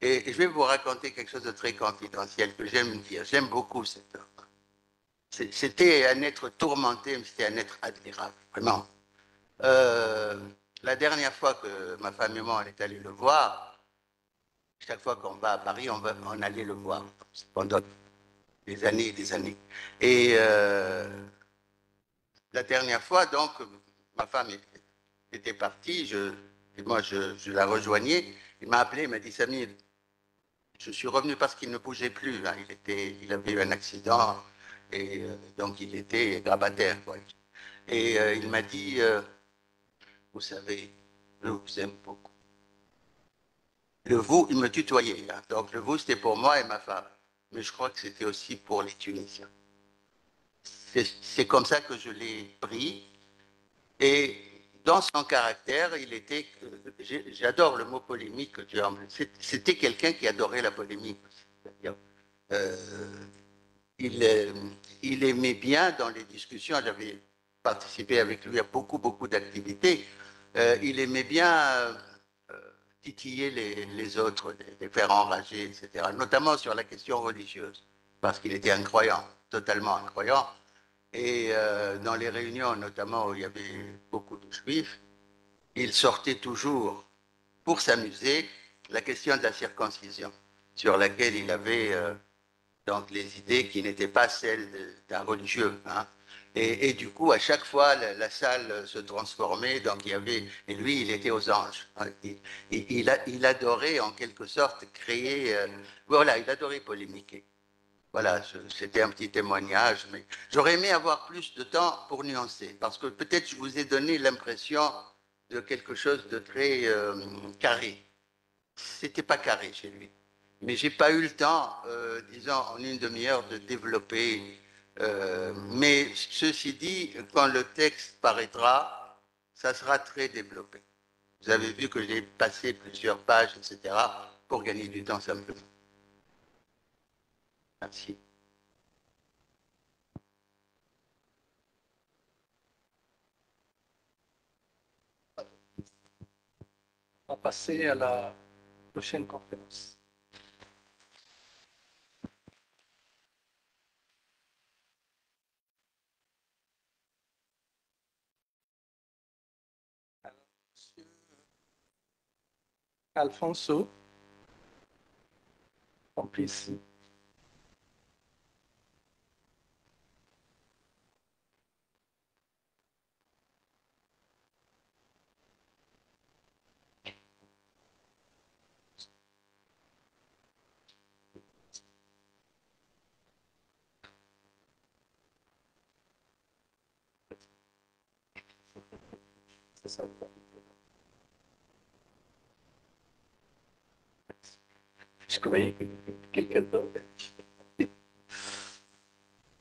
Et, je vais vous raconter quelque chose de très confidentiel que j'aime dire. J'aime beaucoup cet homme. C'était un être tourmenté, mais c'était un être admirable, vraiment. Euh, la dernière fois que ma femme et moi on est allés le voir, chaque fois qu'on va à Paris, on, va, on allait le voir pendant des années et des années. Et euh, la dernière fois, donc, ma femme était- partie, et moi je, la rejoignais. Il m'a appelé, il m'a dit Samir, je suis revenu parce qu'il ne bougeait plus. hein. Il, avait eu un accident et euh, donc il était grabataire. Et euh, il m'a dit Vous savez, je vous aime beaucoup. Le vous, il me tutoyait. hein. Donc le vous, c'était pour moi et ma femme. Mais je crois que c'était aussi pour les Tunisiens. C'est comme ça que je l'ai pris. Et dans son caractère, il était. j'ai- J'adore le mot polémique que tu as C'était quelqu'un qui adorait la polémique. Euh, il, euh, il aimait bien dans les discussions. J'avais participé avec lui à beaucoup, beaucoup d'activités. Euh, il aimait bien euh, euh, titiller les, autres, les, les faire enrager, etc. Notamment sur la question religieuse, parce qu'il était incroyant, totalement incroyant. Et euh, dans les réunions, notamment où il y avait beaucoup de juifs, il sortait toujours, pour s'amuser, la question de la circoncision, sur laquelle il avait euh, donc les idées qui n'étaient pas celles d'un religieux. hein. Et, et du coup, à chaque fois, la, la salle se transformait. Donc, il y avait, et lui, il était aux anges. hein. Il, il- il a- il adorait, en quelque sorte, créer. euh, voilà, il adorait polémiquer. Voilà, c'était un petit témoignage, mais j'aurais aimé avoir plus de temps pour nuancer, parce que peut-être je vous ai donné l'impression de quelque chose de très euh, carré. C'était pas carré chez lui, mais j'ai pas eu le temps, euh, disons en une demi-heure, de développer. Euh, mais ceci dit, quand le texte paraîtra, ça sera très développé. Vous avez vu que j'ai passé plusieurs pages, etc., pour gagner du temps simplement. Merci. On va passer à la prochaine conférence. Alfonso, complice.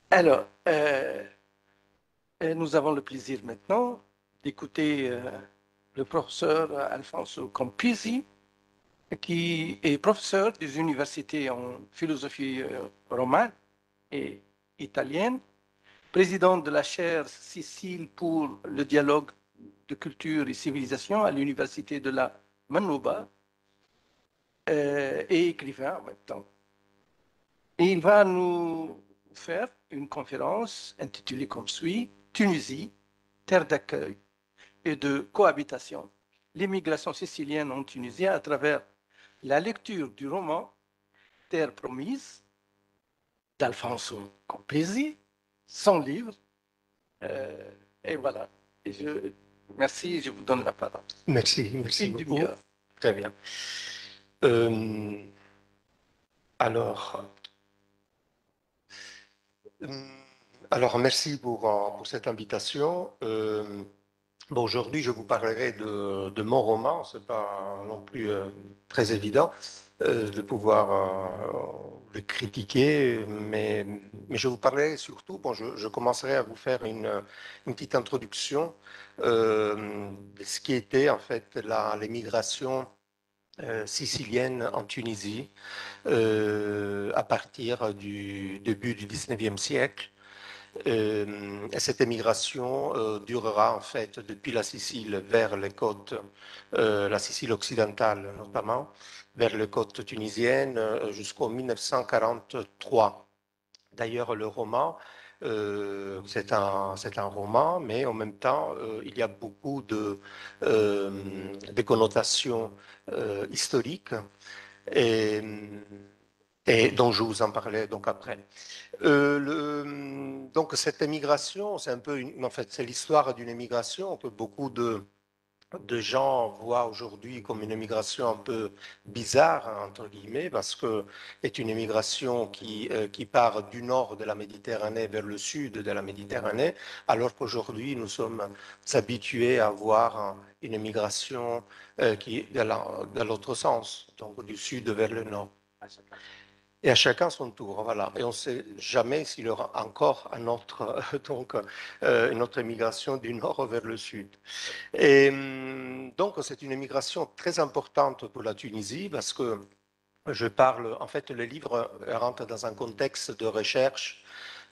Alors, euh, euh, nous avons le plaisir maintenant d'écouter euh, le professeur Alfonso Campisi, qui est professeur des universités en philosophie romane et italienne, président de la chaire Sicile pour le dialogue de culture et civilisation à l'université de la Manouba euh, et écrivain en même temps. Et il va nous faire une conférence intitulée comme suit Tunisie, terre d'accueil et de cohabitation, l'immigration sicilienne en Tunisie à travers la lecture du roman Terre promise d'Alfonso Campesi, son livre. Euh, et voilà. Et je, merci, je vous donne la parole. Merci, merci beaucoup. Très bien. Euh, alors, euh, alors, merci pour, euh, pour cette invitation. Bon, aujourd'hui, je vous parlerai de, de mon roman. Ce n'est pas non plus très évident de pouvoir le critiquer, mais, mais je vous parlerai surtout, bon, je, je commencerai à vous faire une, une petite introduction de ce qui était en fait l'émigration euh, sicilienne en Tunisie euh, à partir du début du 19e siècle. Euh, et cette émigration durera en fait depuis la Sicile vers les côtes, la Sicile occidentale notamment, vers les côtes tunisiennes jusqu'en 1943. D'ailleurs, le roman, euh, c'est un, un roman, mais en même temps, euh, il y a beaucoup de, euh, de connotations historiques et, dont je vous en parlais donc après. Donc cette émigration, c'est un peu, en fait, c'est l'histoire d'une émigration que beaucoup de, de gens voient aujourd'hui comme une émigration un peu bizarre, entre guillemets, parce que c'est une émigration qui, euh, qui part du nord de la Méditerranée vers le sud de la Méditerranée, alors qu'aujourd'hui nous sommes habitués à voir une émigration euh, qui de l'autre sens, donc du sud vers le nord. Et à chacun son tour, voilà. Et on ne sait jamais s'il y aura encore un autre, donc, euh, une autre émigration du nord vers le sud. Et hum, donc, c'est une émigration très importante pour la Tunisie parce que je parle, en fait, le livre rentre dans un contexte de recherche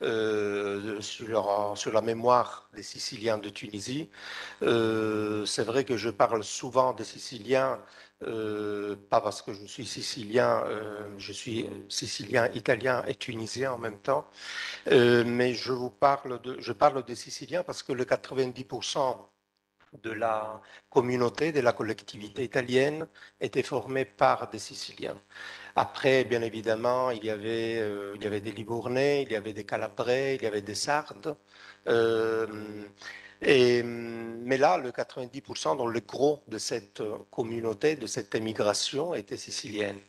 euh, sur, sur la mémoire des Siciliens de Tunisie. Euh, c'est vrai que je parle souvent des Siciliens, euh, pas parce que je suis sicilien, euh, je suis sicilien, italien et tunisien en même temps, euh, mais je vous parle de, je parle des Siciliens parce que le 90% de la communauté, de la collectivité italienne était formé par des Siciliens. Après, bien évidemment, il y avait, il y avait des Livournais, il y avait des Calabrais, il y avait des Sardes. Euh, mais là, le 90%, dans le gros de cette communauté, de cette émigration, était sicilienne.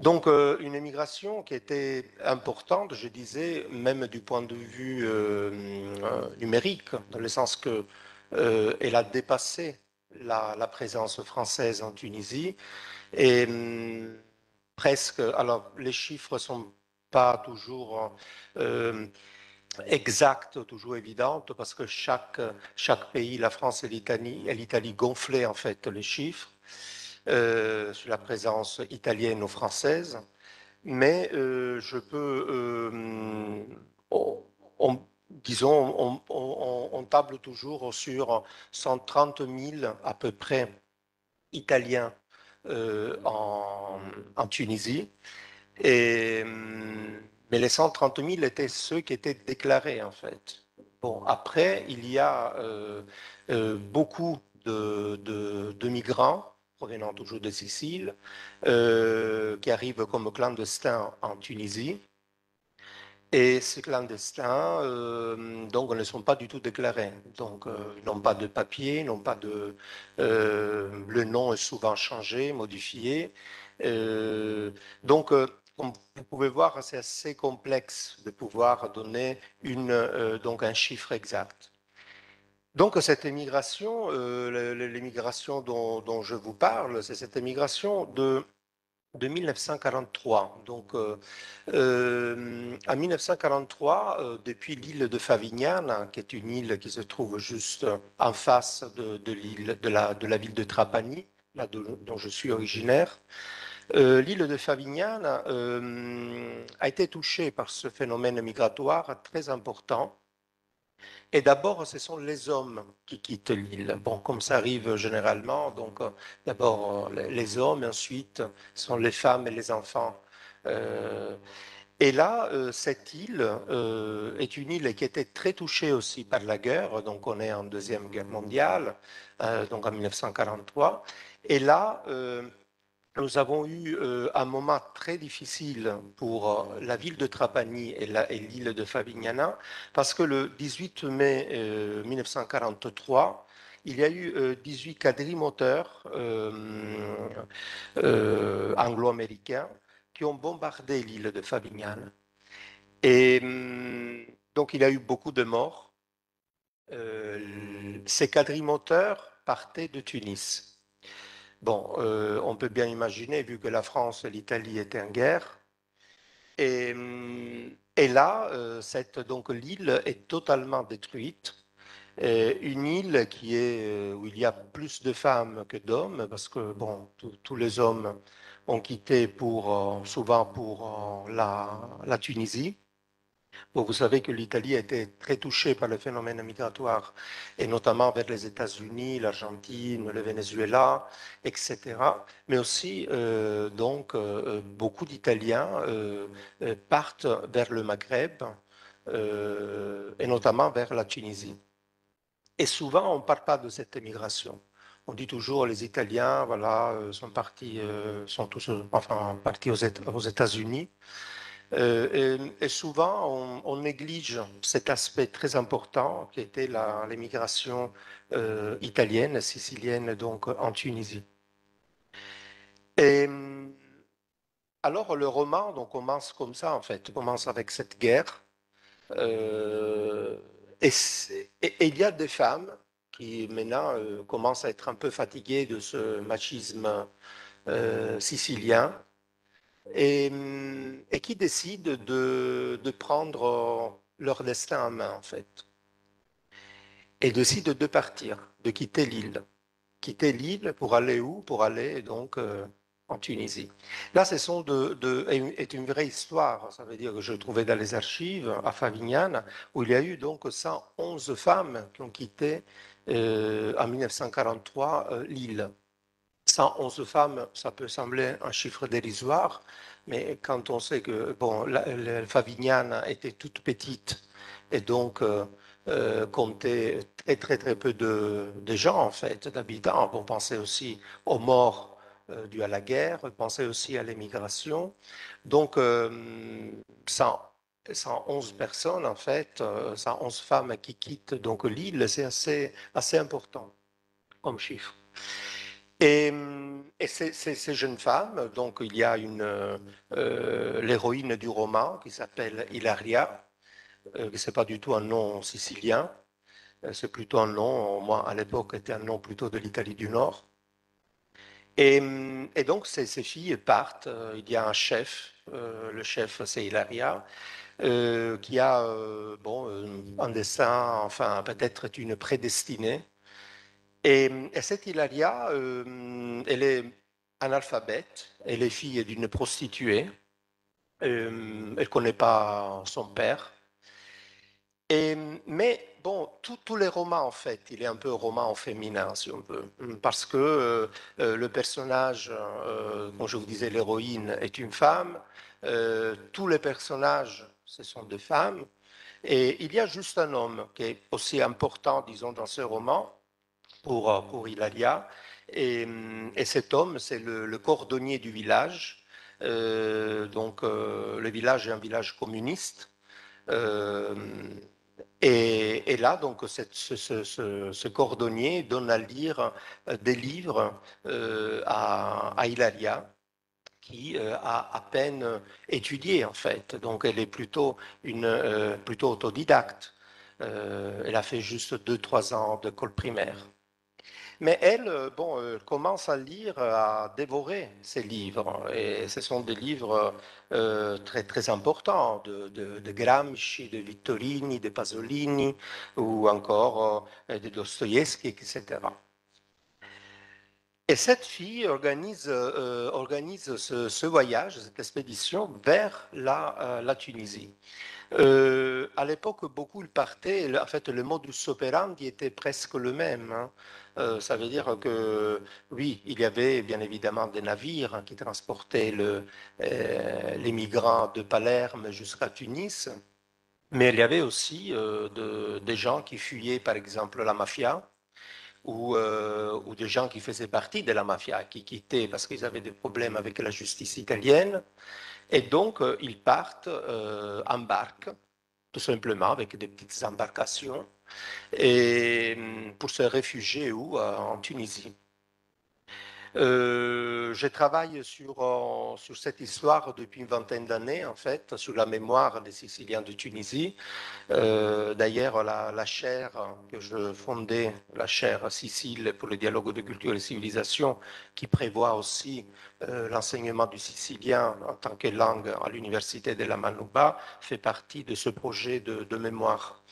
Donc, euh, une émigration qui était importante, je disais, même du point de vue euh, euh, numérique, dans le sens que elle a dépassé la, présence française en Tunisie. Et hum, presque, alors les chiffres sont pas toujours exactes, toujours évidentes, parce que chaque, chaque pays, la France et l'Italie, gonflaient en fait les chiffres. Euh, sur la présence italienne ou française, mais euh, je peux, euh, on, disons, on, table toujours sur 130 000 à peu près Italiens en, en, Tunisie. Et, mais les 130 000 étaient ceux qui étaient déclarés, en fait. Bon, après, il y a beaucoup de, de, de migrants provenant toujours de Sicile, euh, qui arrivent comme clandestins en Tunisie. Et ces clandestins, euh, donc, ne sont pas du tout déclarés. Donc, euh, ils n'ont pas de papier, n'ont pas de. le nom est souvent changé, modifié. donc, comme vous pouvez voir, c'est assez complexe de pouvoir donner une, donc un chiffre exact. Donc cette émigration, euh, l'émigration dont, je vous parle, c'est cette émigration de, de 1943. Donc euh, euh, en 1943, depuis l'île de Favignane, qui est une île qui se trouve juste en face de, l'île de la, de la ville de Trapani, là dont je suis originaire, l'île de Favignane a été touchée par ce phénomène migratoire très important et d'abord, ce sont les hommes qui quittent l'île. Bon, comme ça arrive généralement, donc euh, d'abord euh, les hommes, ensuite ce sont les femmes et les enfants. Euh, et là, cette île est une île qui était très touchée aussi par la guerre, donc on est en Deuxième Guerre mondiale, donc en 1943. Et là, nous avons eu euh, un moment très difficile pour euh, la ville de Trapani et l'île de Favignana, parce que le 18 mai 1943, euh, il y a eu 18 quadrimoteurs anglo-américains qui ont bombardé l'île de Favignana. Et hum, donc il y a eu beaucoup de morts. ces quadrimoteurs partaient de Tunis. Bon, euh, on peut bien imaginer, vu que la France et l'Italie étaient en guerre. Et, hum, là, euh, cette, donc l'île est totalement détruite. une île qui est, euh, où il y a plus de femmes que d'hommes, parce que bon, tous les hommes ont quitté pour, souvent pour la Tunisie vous savez que l'Italie a été très touchée par le phénomène migratoire, et notamment vers les États-Unis, l'Argentine, le Venezuela, etc. Mais aussi, euh, donc, euh, beaucoup d'Italiens euh, partent vers le Maghreb, et notamment vers la Tunisie. Et souvent, on ne parle pas de cette émigration. On dit toujours les Italiens, voilà, sont partis, sont tous, enfin, partis aux États-Unis. Euh, et, souvent, on, néglige cet aspect très important qui était l'émigration euh, italienne, sicilienne, donc en Tunisie. Et alors, le roman donc, commence comme ça, en fait, commence avec cette guerre. Euh, et, il y a des femmes qui maintenant commencent à être un peu fatiguées de ce machisme sicilien et, qui décident de, prendre leur destin en main, en fait. Et décident de partir, de quitter l'île. Quitter l'île pour aller où? Pour aller donc euh, en Tunisie. Là, ce une vraie histoire. Ça veut dire que je trouvais dans les archives à Favignane où il y a eu donc 111 femmes qui ont quitté euh, en 1943 euh, l'île. 111 femmes, ça peut sembler un chiffre dérisoire, mais quand on sait que bon, la, Favignane était toute petite et donc euh, euh, comptait très très très peu de, gens en fait, d'habitants. On pensait aussi aux morts euh, dus à la guerre, pensait aussi à l'émigration. Donc euh, 100 111 personnes en fait, euh, 111 femmes qui quittent donc l'île, c'est assez, assez important comme chiffre. Et, ces, jeunes femmes, donc il y a une euh, l'héroïne du roman qui s'appelle Hilaria, euh, que c'est pas du tout un nom sicilien, euh, c'est plutôt un nom, moi à l'époque était un nom plutôt de l'Italie du Nord. Et, donc ces, filles partent, euh, il y a un chef, le chef c'est Hilaria, euh, qui a bon, un dessin, enfin peut-être une prédestinée. Et, et cette Hilaria, euh, elle est analphabète, elle est fille d'une prostituée, Euh, elle ne connaît pas son père. Mais bon, tous les romans, en fait, il est un peu roman féminin, si on veut, parce que euh, le personnage, euh, comme je vous disais, l'héroïne est une femme, tous les personnages, ce sont des femmes, et il y a juste un homme qui est aussi important, disons, dans ce roman, pour, pour Hilaria, et, et cet homme, c'est le, cordonnier du village. Euh, donc, euh, le village est un village communiste. Euh, et, là, donc, ce, cordonnier donne à lire des livres à, à qui a à peine étudié, en fait. Donc, elle est plutôt, une, plutôt autodidacte. Elle a fait juste deux, trois ans d'école primaire. Mais elle, euh, bon, euh, commence à lire, à dévorer ces livres. Et ce sont des livres euh, très, très importants de, Gramsci, de Vittorini, de Pasolini, ou encore euh, de Dostoïevski, etc. Et cette fille organise, euh, organise ce, voyage, cette expédition vers la, euh, Tunisie. Euh, à l'époque, beaucoup partaient. En fait, le modus operandi était presque le même. hein. Ça veut dire que, oui, il y avait bien évidemment des navires qui transportaient le- les migrants de Palerme jusqu'à Tunis, mais il y avait aussi de- des gens qui fuyaient, par exemple, la mafia. Ou, euh, ou des gens qui faisaient partie de la mafia, qui quittaient parce qu'ils avaient des problèmes avec la justice italienne. Et donc, euh, ils partent euh, en barque, tout simplement, avec des petites embarcations, et, hum, pour se réfugier où? Euh, En Tunisie. Euh, je travaille sur, cette histoire depuis une vingtaine d'années, en fait, sur la mémoire des Siciliens de Tunisie. Euh, D'ailleurs, la, chaire que je fondais, la chaire Sicile pour le dialogue de culture et civilisation, qui prévoit aussi euh, l'enseignement du sicilien en tant que langue à l'université de la Manouba, fait partie de ce projet de, mémoire.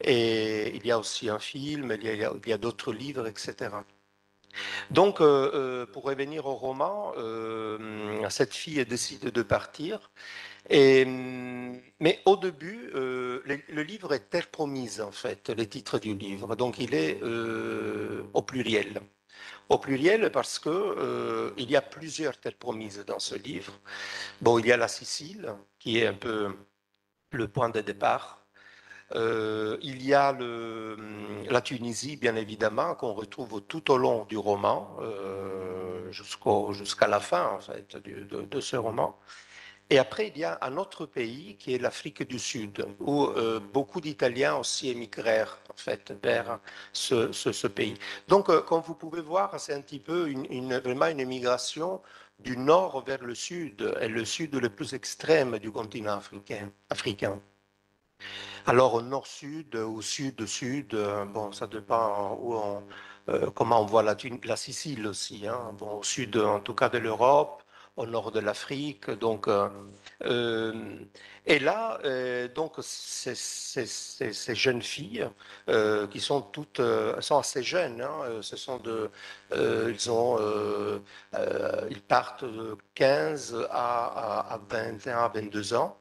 Et il y a aussi un film, il y a d'autres livres, etc. Donc, euh, euh, pour revenir au roman, euh, cette fille décide de partir. Hum, mais au début, le, livre est Terre promise, en fait, le titre du livre. Donc, il est au pluriel. Au pluriel parce que il y a plusieurs terres promises dans ce livre. Bon, il y a la Sicile, qui est un peu le point de départ. Euh, il y a le, la Tunisie, bien évidemment, qu'on retrouve tout au long du roman, euh, jusqu'à la fin, en fait, de, ce roman. Et après, il y a un autre pays qui est l'Afrique du Sud, où euh, beaucoup d'Italiens aussi émigrèrent, en fait, vers ce, pays. Donc, comme vous pouvez voir, c'est un petit peu vraiment une émigration du nord vers le sud, et le sud le plus extrême du continent africain. Alors au nord-sud ou sud-sud, euh, bon, ça dépend où euh, comment on voit la, la Sicile aussi. hein. Bon, au sud, en tout cas, de l'Europe, au nord de l'Afrique. Donc, euh, et là, donc, ces, jeunes filles qui sont toutes, sont assez jeunes. hein, ce sont ils ont, ils partent de 15 à, à, à 21, à 22 ans.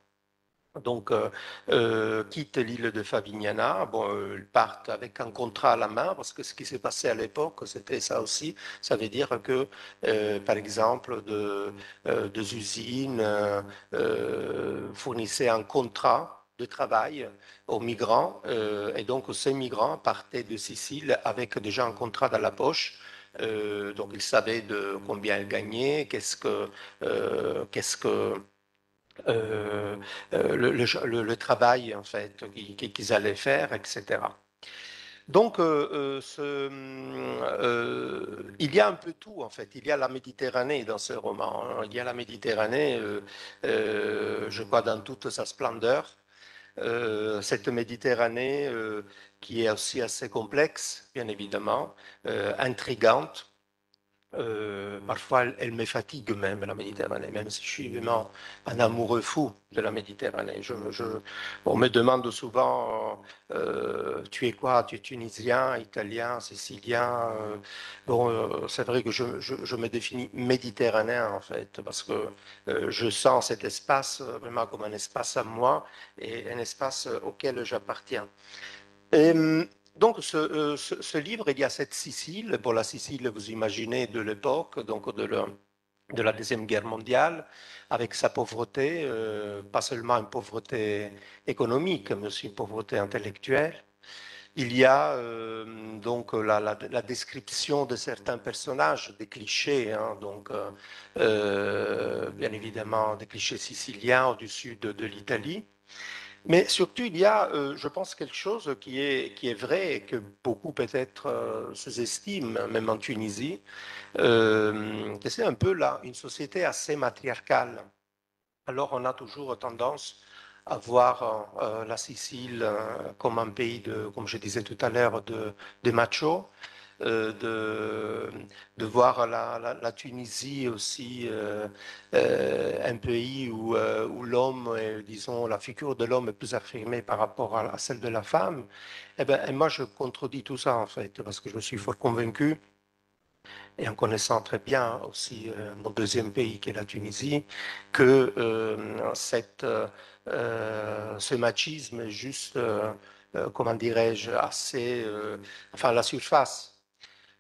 Donc, euh, euh, quittent l'île de Favignana. Bon, euh, ils partent avec un contrat à la main, parce que ce qui s'est passé à l'époque, c'était ça aussi. Ça veut dire que, euh, par exemple, de, des usines fournissaient un contrat de travail aux migrants. et donc, ces migrants partaient de Sicile avec déjà un contrat dans la poche. Donc, ils savaient de combien ils gagnaient, qu'est-ce que, qu'est-ce que le, le- le- le travail en fait qu'ils allaient faire, etc. Donc, euh, euh, ce, euh, il y a un peu tout en fait. Il y a la Méditerranée dans ce roman. hein. Il y a la Méditerranée, euh, euh, je crois, dans toute sa splendeur. Euh, cette Méditerranée euh, qui est aussi assez complexe, bien évidemment, euh, intrigante. Euh, parfois, elle, me fatigue même, la Méditerranée, même si je suis vraiment un amoureux fou de la Méditerranée. On me demande souvent, euh, tu es quoi? Tu es tunisien, italien, sicilien? Euh, bon, c'est vrai que je, me définis méditerranéen, en fait, parce que je sens cet espace vraiment comme un espace à moi et un espace auquel j'appartiens. Hum, donc, ce, euh, ce- livre, il y a cette Sicile. Bon, la Sicile, vous imaginez, de l'époque, donc de, la- de la Deuxième Guerre mondiale, avec sa pauvreté, euh, pas seulement une pauvreté économique, mais aussi une pauvreté intellectuelle. Il y a euh, donc la, description de certains personnages, des clichés, hein, donc bien évidemment des clichés siciliens de, de l'Italie. Mais surtout, il y a, euh, je pense, quelque chose qui est, qui est vrai et que beaucoup peut-être euh, sous-estiment, même en Tunisie, euh, que c'est un peu là une société assez matriarcale. Alors, on a toujours tendance à voir la Sicile comme un pays de, comme je disais tout à l'heure, de, de machos, de, de voir la, Tunisie aussi euh, euh, un pays où, euh, l'homme, disons, la figure de l'homme est plus affirmée par rapport à, celle de la femme. Eh ben, et moi, je contredis tout ça, en fait, parce que je suis fort convaincu et en connaissant très bien aussi euh, mon deuxième pays qui est la Tunisie, que euh, cette, euh, euh, ce machisme est juste, euh, euh, comment dirais-je, assez, euh, enfin, la surface.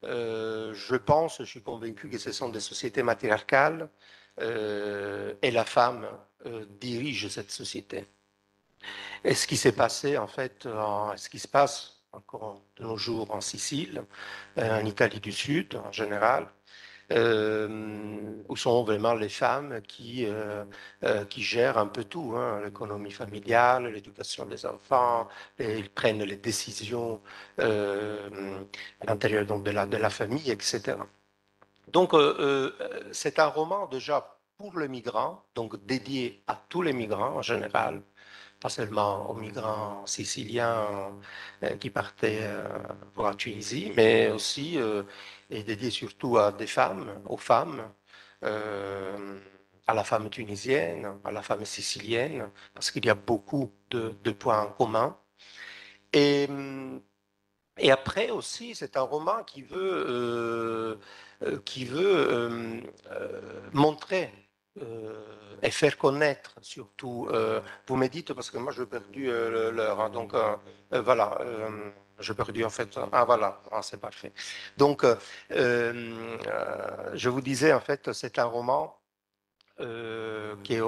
Euh, je pense, je suis convaincu que ce sont des sociétés matriarcales euh, et la femme euh, dirige cette société. Et ce qui s'est passé, en fait, en- ce qui se passe encore de nos jours en Sicile, en Italie du Sud en général, où sont vraiment les femmes qui, euh, euh, qui gèrent un peu tout, hein, l'économie familiale, l'éducation des enfants, ils prennent les décisions euh, à l'intérieur donc, de, la, de la famille, etc. Donc, euh, euh, c'est un roman déjà pour le migrant, donc dédié à tous les migrants en général, pas seulement aux migrants siciliens euh, qui partaient euh, pour la Tunisie, mais aussi euh, est dédié surtout à des femmes, aux femmes, à la femme tunisienne, à la femme sicilienne, parce qu'il y a beaucoup de, points en commun. Et, hum, et après aussi, c'est un roman qui veut, qui veut euh, montrer euh, et faire connaître surtout. euh, vous me dites, parce que moi j'ai perdu euh, l'heure, hein, donc euh, voilà, j'ai perdu en fait. Ah voilà, ah, c'est parfait. Donc, je vous disais en fait, c'est un roman qui est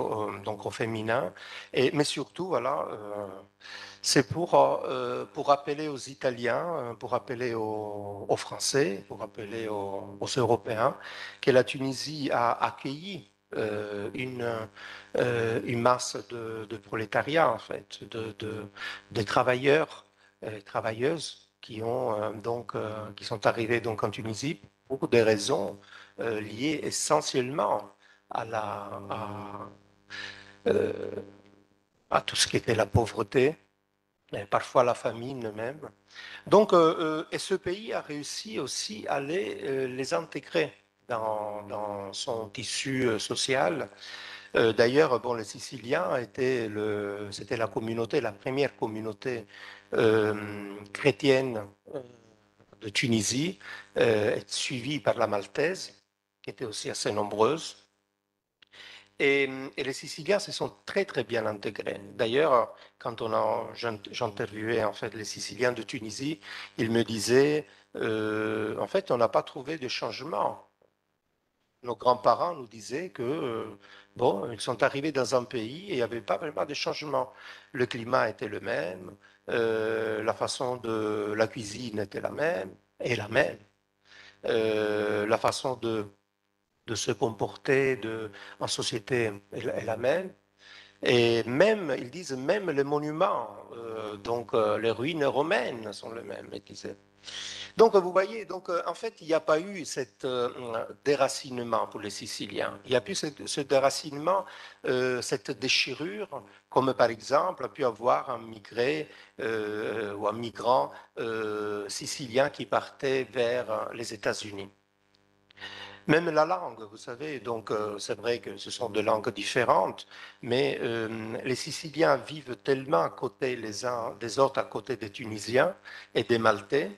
donc au féminin, mais surtout, voilà, c'est pour, pour appeler aux Italiens, pour appeler aux, Français, pour appeler aux, aux Européens que la Tunisie a accueilli euh, une, euh, une masse de, de prolétariat, en fait, de, travailleurs et travailleuses qui, ont, euh, donc, euh, qui sont arrivés donc, en Tunisie pour des raisons euh, liées essentiellement à, euh, tout ce qui était la pauvreté, et parfois la famine même. Donc, euh, euh, et ce pays a réussi aussi à les, euh, les intégrer dans, son tissu euh, social. Euh, D'ailleurs, bon, les Siciliens étaient le, c'était la communauté, la première communauté euh, chrétienne de Tunisie, suivie par la Maltaise, qui était aussi assez nombreuse. Et, et les Siciliens se sont très très bien intégrés. D'ailleurs, quand on a, j'in- j'interviewais en fait les Siciliens de Tunisie, ils me disaient, en fait, on n'a pas trouvé de changement nos grands-parents nous disaient que, euh, bon, ils sont arrivés dans un pays et il n'y avait pas vraiment de changement. Le climat était le même, euh, la façon de la cuisine était la même, et la même. Euh, la façon de, de se comporter de, en société est, la même. Et même, ils disent même les monuments, donc les ruines romaines sont les mêmes, ils disaient. Donc vous voyez, donc euh, en fait, il n'y a pas eu cet euh, déracinement pour les Siciliens. Il n'y a plus ce, déracinement, euh, cette déchirure, comme par exemple a pu avoir un migré ou un migrant sicilien qui partait vers les États-Unis. Même la langue, vous savez, donc euh, c'est vrai que ce sont deux langues différentes, mais euh, les Siciliens vivent tellement à côté les uns des autres, à côté des Tunisiens et des Maltais,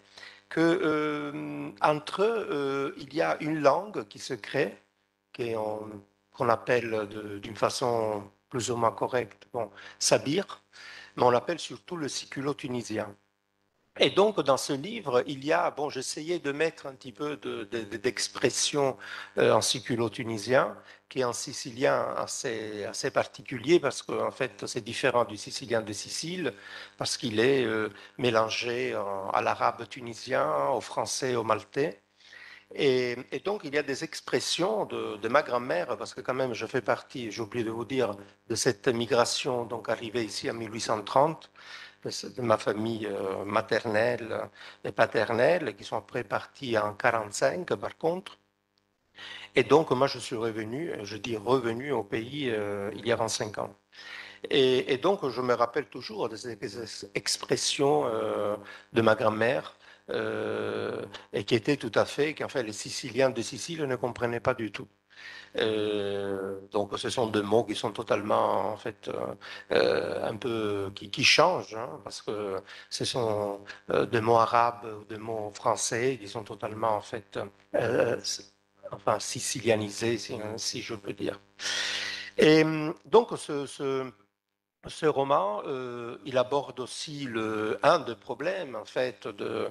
que euh, entre eux, il y a une langue qui se crée, qu'on appelle d'une façon plus ou moins correcte, bon, sabir, mais on l'appelle surtout le siculo-tunisien. Et donc, dans ce livre, il y a, bon, j'essayais de mettre un petit peu de- de- d'expression euh, en siculo-tunisien, qui est un sicilien assez, assez particulier, parce qu'en fait, c'est différent du sicilien de Sicile, parce qu'il est euh, mélangé à l'arabe tunisien, au français, au maltais. Et, et donc, il y a des expressions de, de ma grand-mère, parce que quand même, je fais partie, j'ai oublié de vous dire, de cette migration, donc arrivée ici en 1830, de, de ma famille euh, maternelle et paternelle, qui sont après partis en 45, par contre. Et donc, moi, je suis revenu, je dis revenu au pays euh, il y a 25 ans. Et, donc, je me rappelle toujours des ex- expressions euh, de ma grand-mère, et qui étaient tout à fait, qu'en fait, les Siciliens de Sicile ne comprenaient pas du tout. Euh, donc, ce sont des mots qui sont totalement, en fait, euh, euh, un peu qui, qui changent, hein, parce que ce sont euh, des mots arabes ou des mots français qui sont totalement, en fait, enfin, sicilianisés, si, si je peux dire. Et donc, ce, ce, roman, il aborde aussi le, un des problèmes, en fait, de,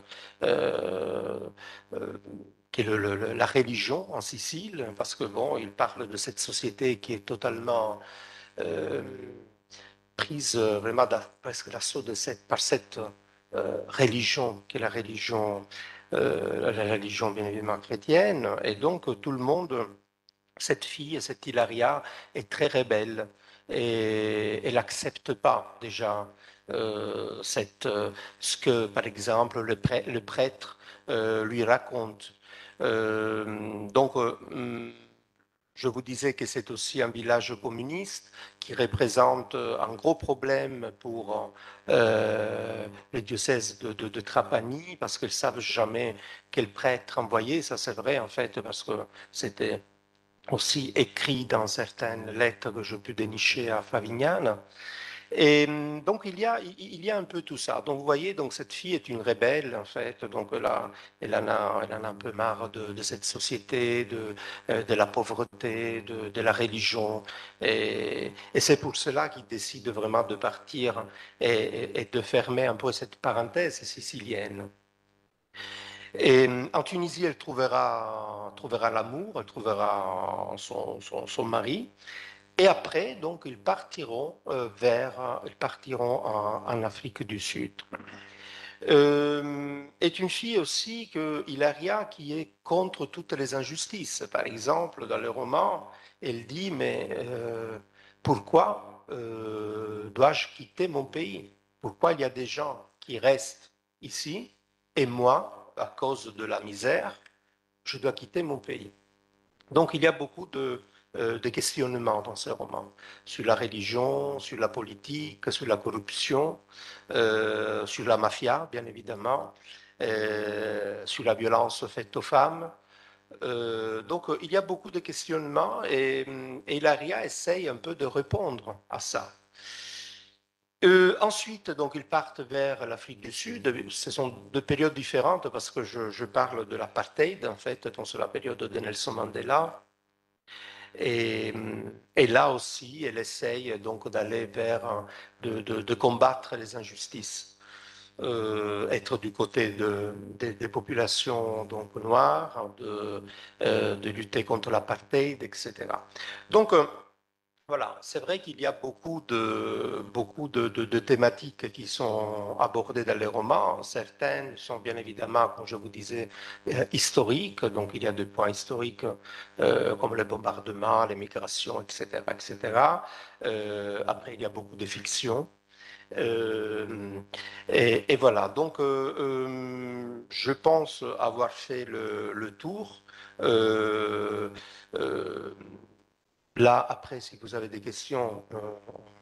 qui est la religion en Sicile, parce que, bon, il parle de cette société qui est totalement euh, prise euh, vraiment presque l'assaut de cette, par cette euh, religion, qui est la religion, la religion bien évidemment chrétienne, et donc tout le monde, cette fille, cette Hilaria, est très rebelle et elle n'accepte pas déjà cette, ce que, par exemple, le, prê- le prêtre lui raconte. Euh, donc, euh, je vous disais que c'est aussi un village communiste qui représente euh, un gros problème pour euh, le diocèse de, Trapani parce qu'ils savent jamais quel prêtre envoyer. Ça, c'est vrai, en fait, parce que c'était aussi écrit dans certaines lettres que je peux dénicher à Favignane. Et hum, donc il y a, un peu tout ça. Donc vous voyez, donc cette fille est une rebelle en fait. Donc a- elle en a, un peu marre de, cette société, de, euh, de la pauvreté, de, la religion. Et, c'est pour cela qu'il décide vraiment de partir et, de fermer un peu cette parenthèse sicilienne. Et hum, en Tunisie, elle trouvera, l'amour, elle trouvera son mari. Et après, donc, ils partiront euh, vers, ils partiront en, Afrique du Sud. Euh, est une fille aussi que Hilaria qui est contre toutes les injustices. Par exemple, dans le roman, elle dit mais euh, pourquoi euh, dois-je quitter mon pays? Pourquoi il y a des gens qui restent ici et moi, à cause de la misère, je dois quitter mon pays? Donc il y a beaucoup de euh, de questionnements dans ce roman sur la religion, sur la politique, sur la corruption, euh, sur la mafia, bien évidemment, euh, sur la violence faite aux femmes. Euh, donc, euh, il y a beaucoup de questionnements et, et Hilaria essaye un peu de répondre à ça. Euh, ensuite, donc, ils partent vers l'Afrique du Sud. Ce sont deux périodes différentes parce que je, je parle de l'apartheid, en fait, donc c'est la période de Nelson Mandela. Et, là aussi, elle essaye donc d'aller vers, de, combattre les injustices. euh, être du côté de, des- populations donc, noires, de, euh, lutter contre l'apartheid, etc. Donc, euh, voilà, c'est vrai qu'il y a beaucoup de, beaucoup de, thématiques qui sont abordées dans les romans. Certaines sont bien évidemment, comme je vous disais, euh, historiques. Donc, il y a des points historiques euh, comme les bombardements, les migrations, etc. etc. Euh, après, il y a beaucoup de fiction. Euh, et, voilà, donc je pense avoir fait le tour. Là, après, si vous avez des questions, euh,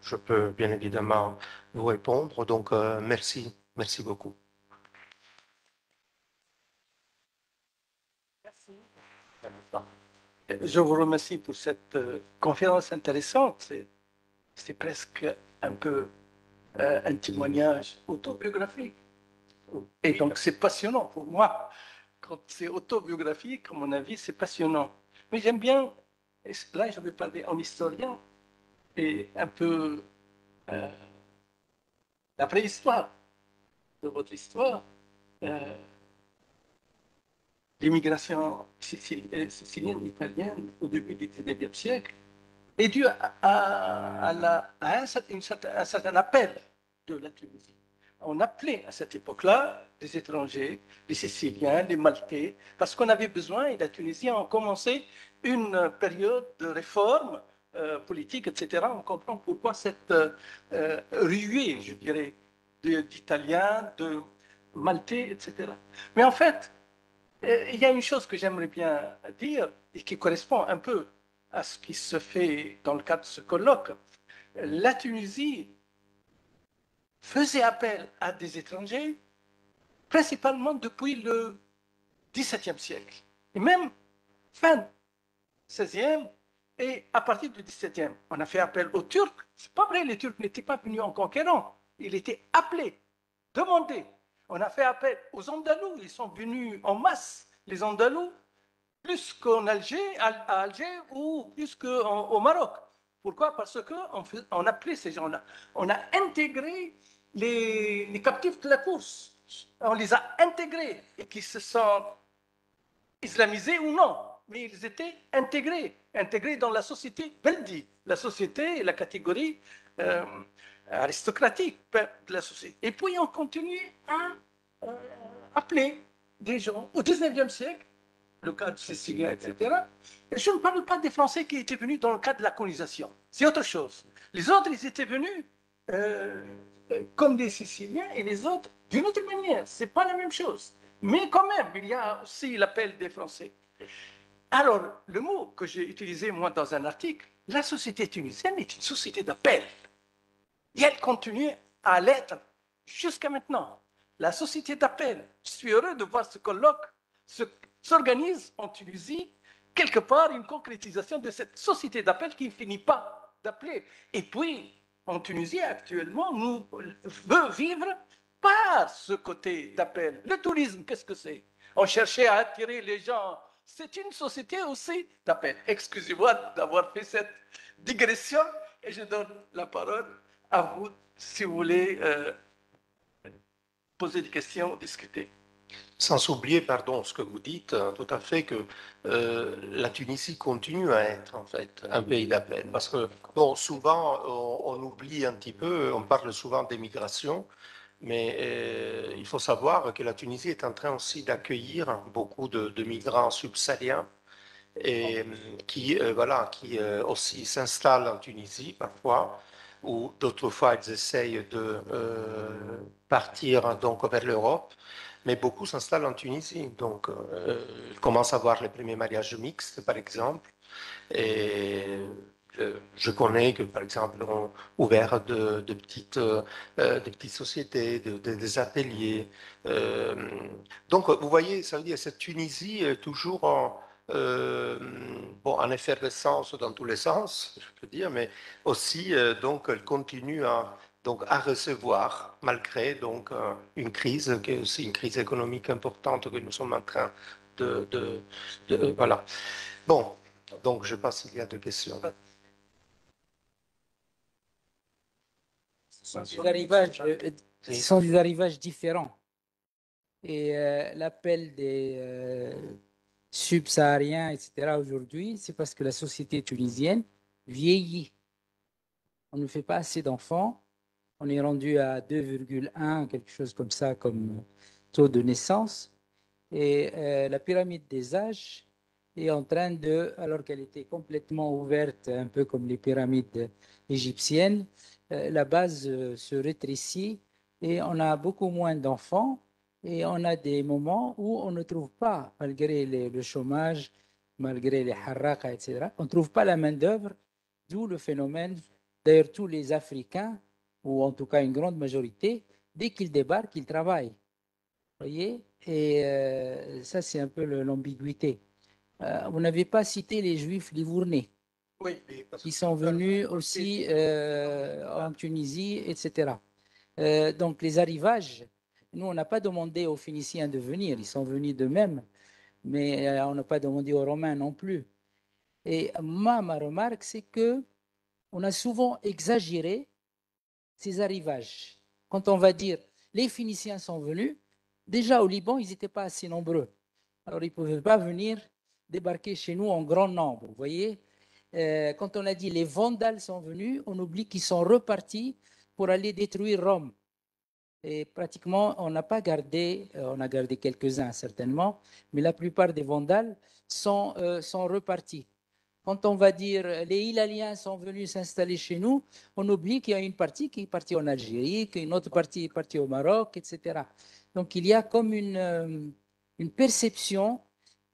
je peux bien évidemment vous répondre. Donc, euh, merci, merci beaucoup. Je vous remercie pour cette euh, conférence intéressante. C'est- presque un peu un témoignage autobiographique. Et donc, c'est passionnant pour moi. Quand c'est autobiographique, à mon avis, c'est passionnant. Mais j'aime bien, là, je vais parler en historien et un peu euh, la préhistoire de votre histoire. Euh, l'immigration euh, sicilienne, italienne au début du 19e siècle est due à, un, un certain appel de la Tunisie. On appelait à cette époque-là des étrangers, les Siciliens, les Maltais, parce qu'on avait besoin, et la Tunisie a commencé une période de réforme euh, politique, etc. On comprend pourquoi cette euh, ruée, je dirais, d'Italiens, de Maltais, etc. Mais en fait, euh, Il y a une chose que j'aimerais bien dire et qui correspond un peu à ce qui se fait dans le cadre de ce colloque. La Tunisie faisait appel à des étrangers principalement depuis le XVIIe siècle et même fin XVIe et à partir du XVIIe. On a fait appel aux Turcs. C'est pas vrai, les Turcs n'étaient pas venus en conquérant. Ils étaient appelés, demandés. On a fait appel aux Andalous. Ils sont venus en masse, les Andalous, plus qu'en Alger ou plus qu'au Maroc. Pourquoi? Parce qu'on on appelait ces gens-là. On a intégré les, les captifs de la course. On les a intégrés et qui se sont islamisés ou non, mais ils étaient intégrés, intégrés dans la société Beldi, la société, la catégorie euh, aristocratique de la société. Et puis on continue à euh, appeler des gens au 19e siècle, le cas de Sicilien, etc. Et je ne parle pas des Français qui étaient venus dans le cadre de la colonisation. C'est autre chose. Les autres, ils étaient venus euh, comme des Siciliens et les autres d'une autre manière. C'est pas la même chose. Mais quand même, il y a aussi l'appel des Français. Alors, le mot que j'ai utilisé, moi, dans un article, la société tunisienne est une société d'appel. Et elle continue à l'être jusqu'à maintenant. La société d'appel. Je suis heureux de voir ce colloque se- s'organise en Tunisie, quelque part une concrétisation de cette société d'appel qui ne finit pas d'appeler. Et puis, en Tunisie, actuellement, nous veut vivre par ce côté d'appel. Le tourisme, qu'est-ce que c'est? On cherchait à attirer les gens. C'est une société aussi d'appel. Excusez-moi d'avoir fait cette digression et je donne la parole à vous si vous voulez euh, poser des questions, discuter. Sans oublier, pardon, ce que vous dites, euh, tout à fait, que euh, la Tunisie continue à être en fait un pays d'appel. Parce que, bon, souvent, on oublie un petit peu, on parle souvent d'émigration, mais euh, il faut savoir que la Tunisie est en train aussi d'accueillir beaucoup de, de migrants subsahariens et euh, qui, euh, voilà, qui euh, aussi s'installent en Tunisie parfois, ou d'autres fois ils essayent de partir donc vers l'Europe mais beaucoup s'installent en Tunisie. Donc, ils commencent à voir les premiers mariages mixtes, par exemple. Et je connais que, par exemple, ont ouvert de, petites, euh, des petites sociétés, de- de- des ateliers. Euh, donc, vous voyez, ça veut dire que cette Tunisie est toujours en, euh, bon, en effervescence dans tous les sens, je peux dire, mais aussi, euh, donc, elle continue à donc à recevoir, malgré donc euh, une crise, qui est aussi une crise économique importante que nous sommes en train de, euh, voilà. Bon, donc je pense qu'il y a deux questions. Sont des arrivages, euh, ce sont des arrivages différents. Et euh, l'appel des euh, subsahariens, etc., aujourd'hui, c'est parce que la société tunisienne vieillit. On ne fait pas assez d'enfants. On est rendu à 2,1, quelque chose comme ça, comme taux de naissance. Et euh, la pyramide des âges est en train de, alors qu'elle était complètement ouverte, un peu comme les pyramides égyptiennes, euh, la base euh, se rétrécit et on a beaucoup moins d'enfants et on a des moments où on ne trouve pas, malgré le chômage, malgré les haraka, etc., on ne trouve pas la main-d'œuvre, d'où le phénomène. D'ailleurs, tous les Africains, ou en tout cas une grande majorité, dès qu'ils débarquent, ils travaillent. voyez Et euh, ça, c'est un peu l'ambiguïté. Euh, vous n'avez pas cité les Juifs livournais. Qui sont venus aussi euh, en Tunisie, etc. Euh, donc les arrivages, nous, on n'a pas demandé aux Phéniciens de venir, ils sont venus d'eux-mêmes, mais euh, on n'a pas demandé aux Romains non plus. Et moi, ma remarque, c'est que on a souvent exagéré ces arrivages. Quand on va dire les Phéniciens sont venus, déjà au Liban, ils n'étaient pas assez nombreux. Alors ils ne pouvaient pas venir débarquer chez nous en grand nombre, vous voyez euh, quand on a dit les Vandales sont venus, on oublie qu'ils sont repartis pour aller détruire Rome. Et pratiquement, on n'a pas gardé, euh, on a gardé quelques-uns certainement, mais la plupart des Vandales sont, euh, sont repartis. Quand on va dire les Hilaliens sont venus s'installer chez nous, on oublie qu'il y a une partie qui est partie en Algérie, qu'une autre partie est partie au Maroc, etc. Donc il y a comme une, une perception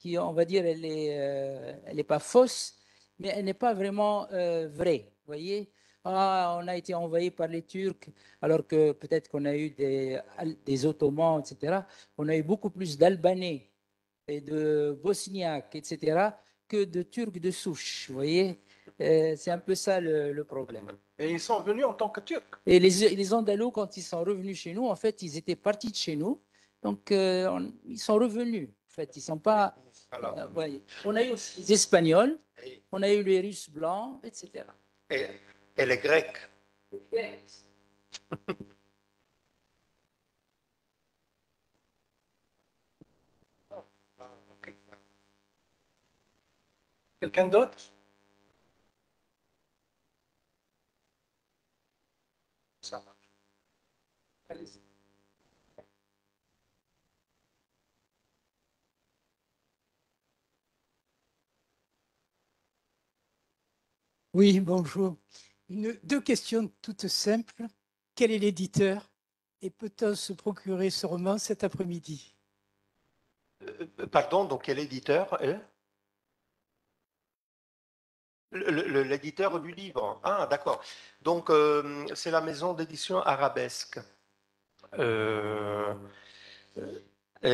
qui, on va dire, elle n'est euh, pas fausse, mais elle n'est pas vraiment euh, vraie. Vous voyez ah, on a été envahi par les Turcs, alors que peut-être qu'on a eu des, des Ottomans, etc. On a eu beaucoup plus d'Albanais et de Bosniaques, etc., que de Turcs de souche. Vous voyez Euh, C'est un peu ça le, le problème. Et ils sont venus en tant que Turcs. Et les, les Andalous, quand ils sont revenus chez nous, en fait, ils étaient partis de chez nous. Donc, euh, on- ils sont revenus. En fait, ils sont pas. Alors, euh, voyez. On a eu aussi les Espagnols, et, on a eu les Russes blancs, etc. et- et les Grecs, Quelqu'un d'autre? Ça marche. Allez-y. Oui, bonjour. Une- deux questions toutes simples. Quel est l'éditeur et peut-on se procurer ce roman cet après-midi? Euh, Pardon, donc quel éditeur L'éditeur du livre. Ah, d'accord. Donc, euh, c'est la maison d'édition Arabesque. Euh,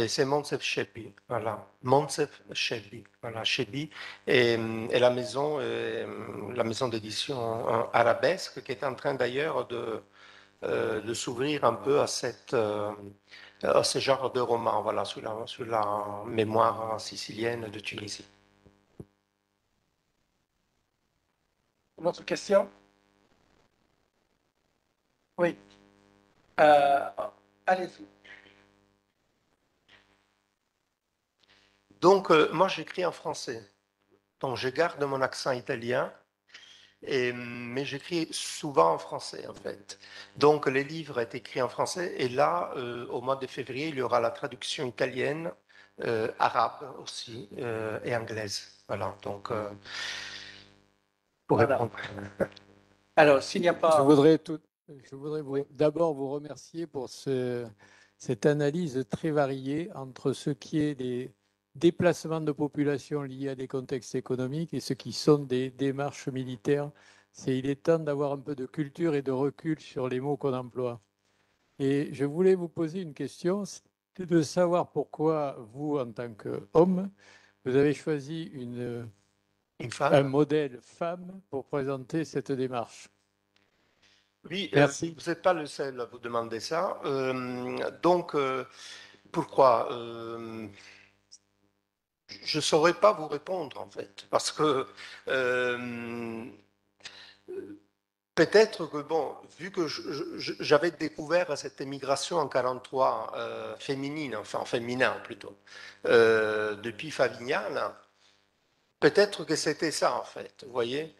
c'est Monsef Shebi. Voilà. Monsef Shebi. Voilà, Shebi. Et, euh, et la maison, euh, la maison d'édition euh, Arabesque, qui est en train d'ailleurs de, euh, de s'ouvrir un peu à cette. euh, à ce genre de roman, voilà, sous la, sous la mémoire sicilienne de Tunisie. Une autre question? Oui. Euh, Allez-y. Donc, euh, moi, j'écris en français. Donc, je garde mon accent italien, et, mais j'écris souvent en français, en fait. Donc, les livres est écrit en français, et là, euh, au mois de février, il y aura la traduction italienne, euh, arabe aussi, euh, et anglaise. Voilà, donc, euh, pour Voilà. répondre. Alors, s'il n'y a Je pas... voudrais, tout- je voudrais vous- d'abord vous remercier pour ce- cette analyse très variée entre ce qui est des déplacements de population liés à des contextes économiques et ce qui sont des démarches militaires. C'est, il est temps d'avoir un peu de culture et de recul sur les mots qu'on emploie. Et je voulais vous poser une question, c'est de savoir pourquoi vous, en tant qu'homme, vous avez choisi une, Une femme un modèle femme pour présenter cette démarche. Oui, euh, Merci. vous n'êtes pas le seul à vous demander ça. Euh, donc, euh, pourquoi Euh, Je ne saurais pas vous répondre, en fait, parce que euh, Peut-être que, bon, vu que j'avais découvert cette émigration en 43 euh, féminine, enfin féminin plutôt, euh, depuis Favignana, peut-être que c'était ça en fait, vous voyez.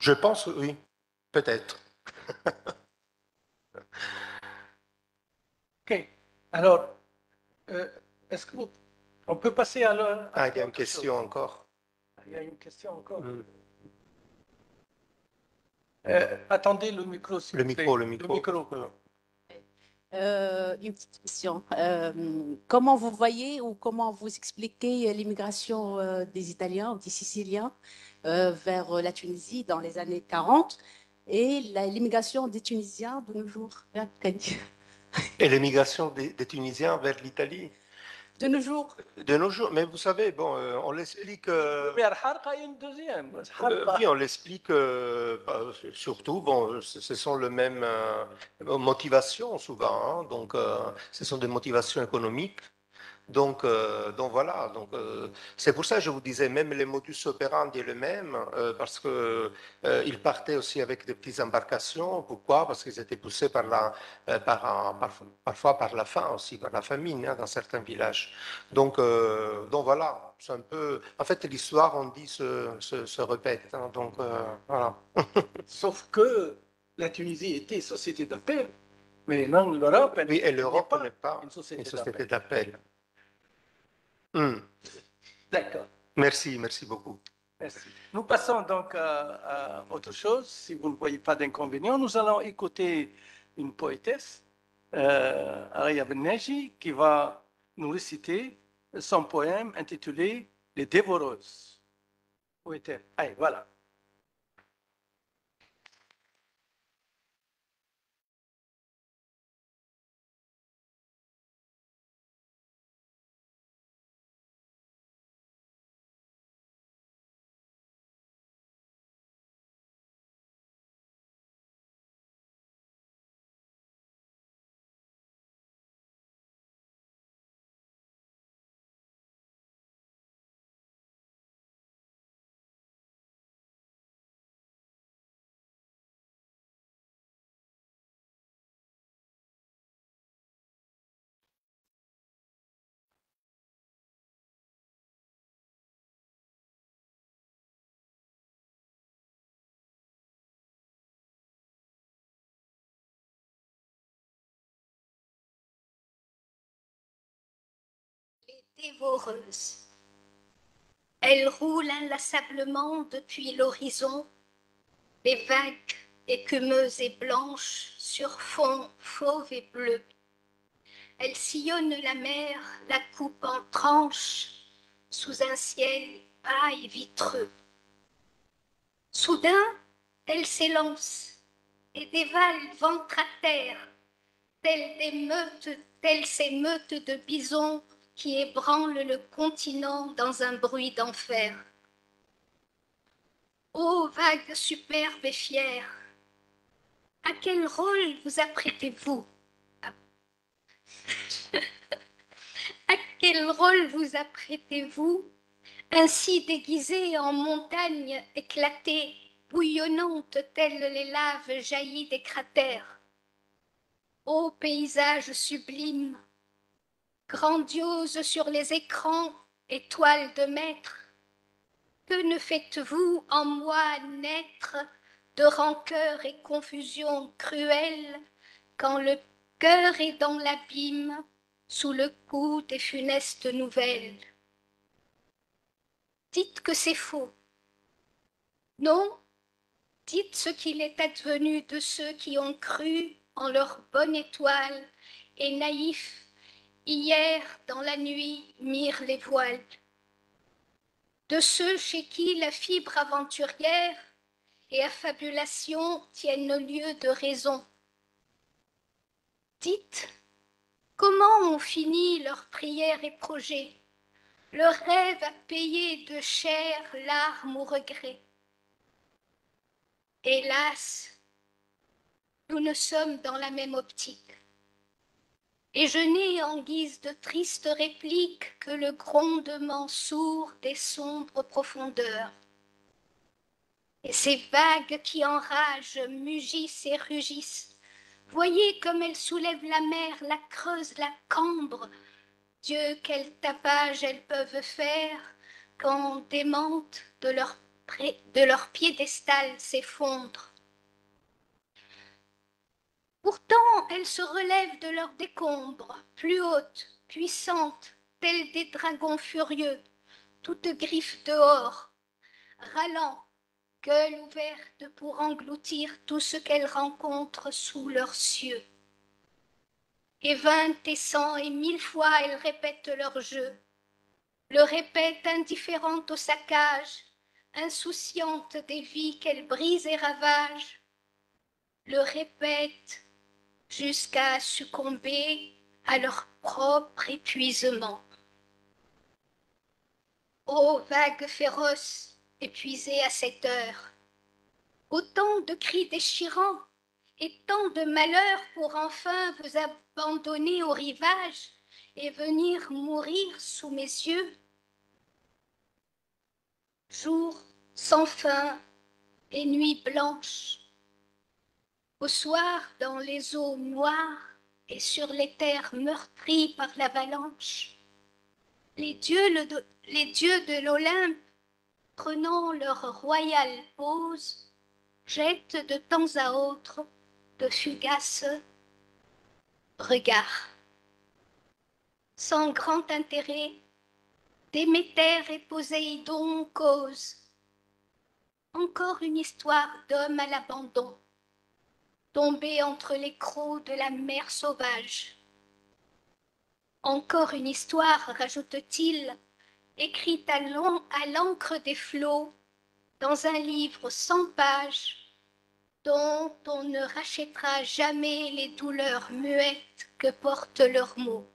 Je pense, oui, peut-être. OK. Alors, euh, est-ce que vous- on peut passer à la... Ah, il y a une question chose? encore. Il y a une question encore. Mm. Euh, attendez le micro, s'il Le vous plaît. micro, le micro. Euh, une petite question. Euh, comment vous voyez ou comment vous expliquez l'immigration euh, des Italiens ou des Siciliens euh, vers la Tunisie dans les années 40 et l'immigration des Tunisiens de nos jours? Vers l'Italie Et l'émigration des, des Tunisiens vers l'Italie De nos jours de nos jours. Mais vous savez, bon, euh, on l'explique. euh, Mais Al-Harqa, il y a une deuxième. Euh, oui, on l'explique euh, bah, surtout, bon, ce ce sont les mêmes euh, motivations souvent, hein, donc euh, ce sont des motivations économiques. Donc, euh, donc voilà, donc euh, c'est pour ça que je vous disais, même les modus operandi est le même, euh, parce que ils partaient aussi avec des petites embarcations. Pourquoi? Parce qu'ils étaient poussés par la, par, un- par- parfois par la faim aussi, par la famine hein, dans certains villages. Donc, donc voilà, c'est un peu. En fait, l'histoire, on dit, se, se, se répète. hein, donc voilà. Sauf que la Tunisie était société d'appel, mais non, l'Europe, Oui, et n'est l'Europe pas n'est pas une société une société d'appel. Hmm. D'accord. Merci, merci beaucoup. Merci. Nous passons donc à, à autre chose. Si vous ne voyez pas d'inconvénient, nous allons écouter une poétesse, euh, Beneji, qui va nous réciter son poème intitulé Les Dévoreuses. Est-elle Allez, voilà. Elle roule inlassablement depuis l'horizon, les vagues écumeuses et blanches sur fond fauve et bleu. Elle sillonne la mer, la coupe en tranches, sous un ciel bas et vitreux. Soudain, elle s'élance et dévale ventre à terre, telles des meutes, telles ces de bisons qui ébranlent le continent dans un bruit d'enfer. Ô vague superbe et fière, à quel rôle vous apprêtez-vous? À quel rôle vous apprêtez-vous? Ainsi déguisée en montagne éclatée, bouillonnante telles les laves jaillies des cratères. Ô paysage sublime, grandiose sur les écrans, étoile de maître, que ne faites-vous en moi naître de rancœur et confusion cruelle quand le cœur est dans l'abîme sous le coup des funestes nouvelles? Dites que c'est faux. Non, dites ce qu'il est advenu de ceux qui ont cru en leur bonne étoile et naïfs hier dans la nuit mirent les voiles. De ceux chez qui la fibre aventurière et affabulation tiennent lieu de raison. Dites comment ont fini leurs prières et projets, leurs rêves à payer de chair, larmes ou regrets. Hélas, nous ne sommes dans la même optique. Et je n'ai en guise de triste réplique que le grondement sourd des sombres profondeurs. Et ces vagues qui enragent mugissent et rugissent. Voyez comme elles soulèvent la mer, la creusent, la cambrent. Dieu, quel tapage elles peuvent faire quand des mantes de de leur piédestal s'effondrent. Pourtant, elles se relèvent de leurs décombres, plus hautes, puissantes, telles des dragons furieux, toutes griffes dehors, râlant, gueule ouverte pour engloutir tout ce qu'elles rencontrent sous leurs cieux. Et vingt et cent et mille fois elles répètent leur jeu, le répètent indifférentes au saccage, insouciantes des vies qu'elles brisent et ravagent, le répètent jusqu'à succomber à leur propre épuisement. Ô vagues féroces, épuisées à cette heure, autant de cris déchirants et tant de malheurs pour enfin vous abandonner au rivage et venir mourir sous mes yeux. Jour sans fin et nuit blanche, au soir dans les eaux noires et sur les terres meurtries par l'avalanche, les dieux, de l'Olympe, prenant leur royale pose, jettent de temps à autre de fugaces regards. Sans grand intérêt, Déméter et Poséidon causent. Encore une histoire d'homme à l'abandon, tombé entre les crocs de la mer sauvage. Encore une histoire, rajoute-t-il, écrite à l'en- à l'encre des flots, dans un livre sans pages, dont on ne rachètera jamais les douleurs muettes que portent leurs mots.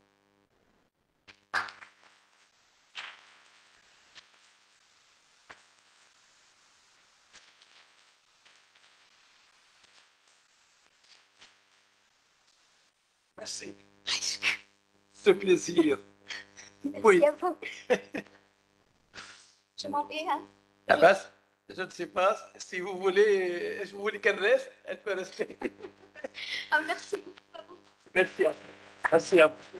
Merci. Ce plaisir. Oui. Merci à vous. Je m'en vais. hein. Je ne sais pas si vous voulez, si vous voulez qu'elle reste, elle peut rester. Ah, merci. Merci à vous. Merci à vous.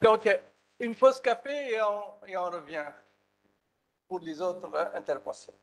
Donc, une pause café et on, et on revient pour les autres interventions.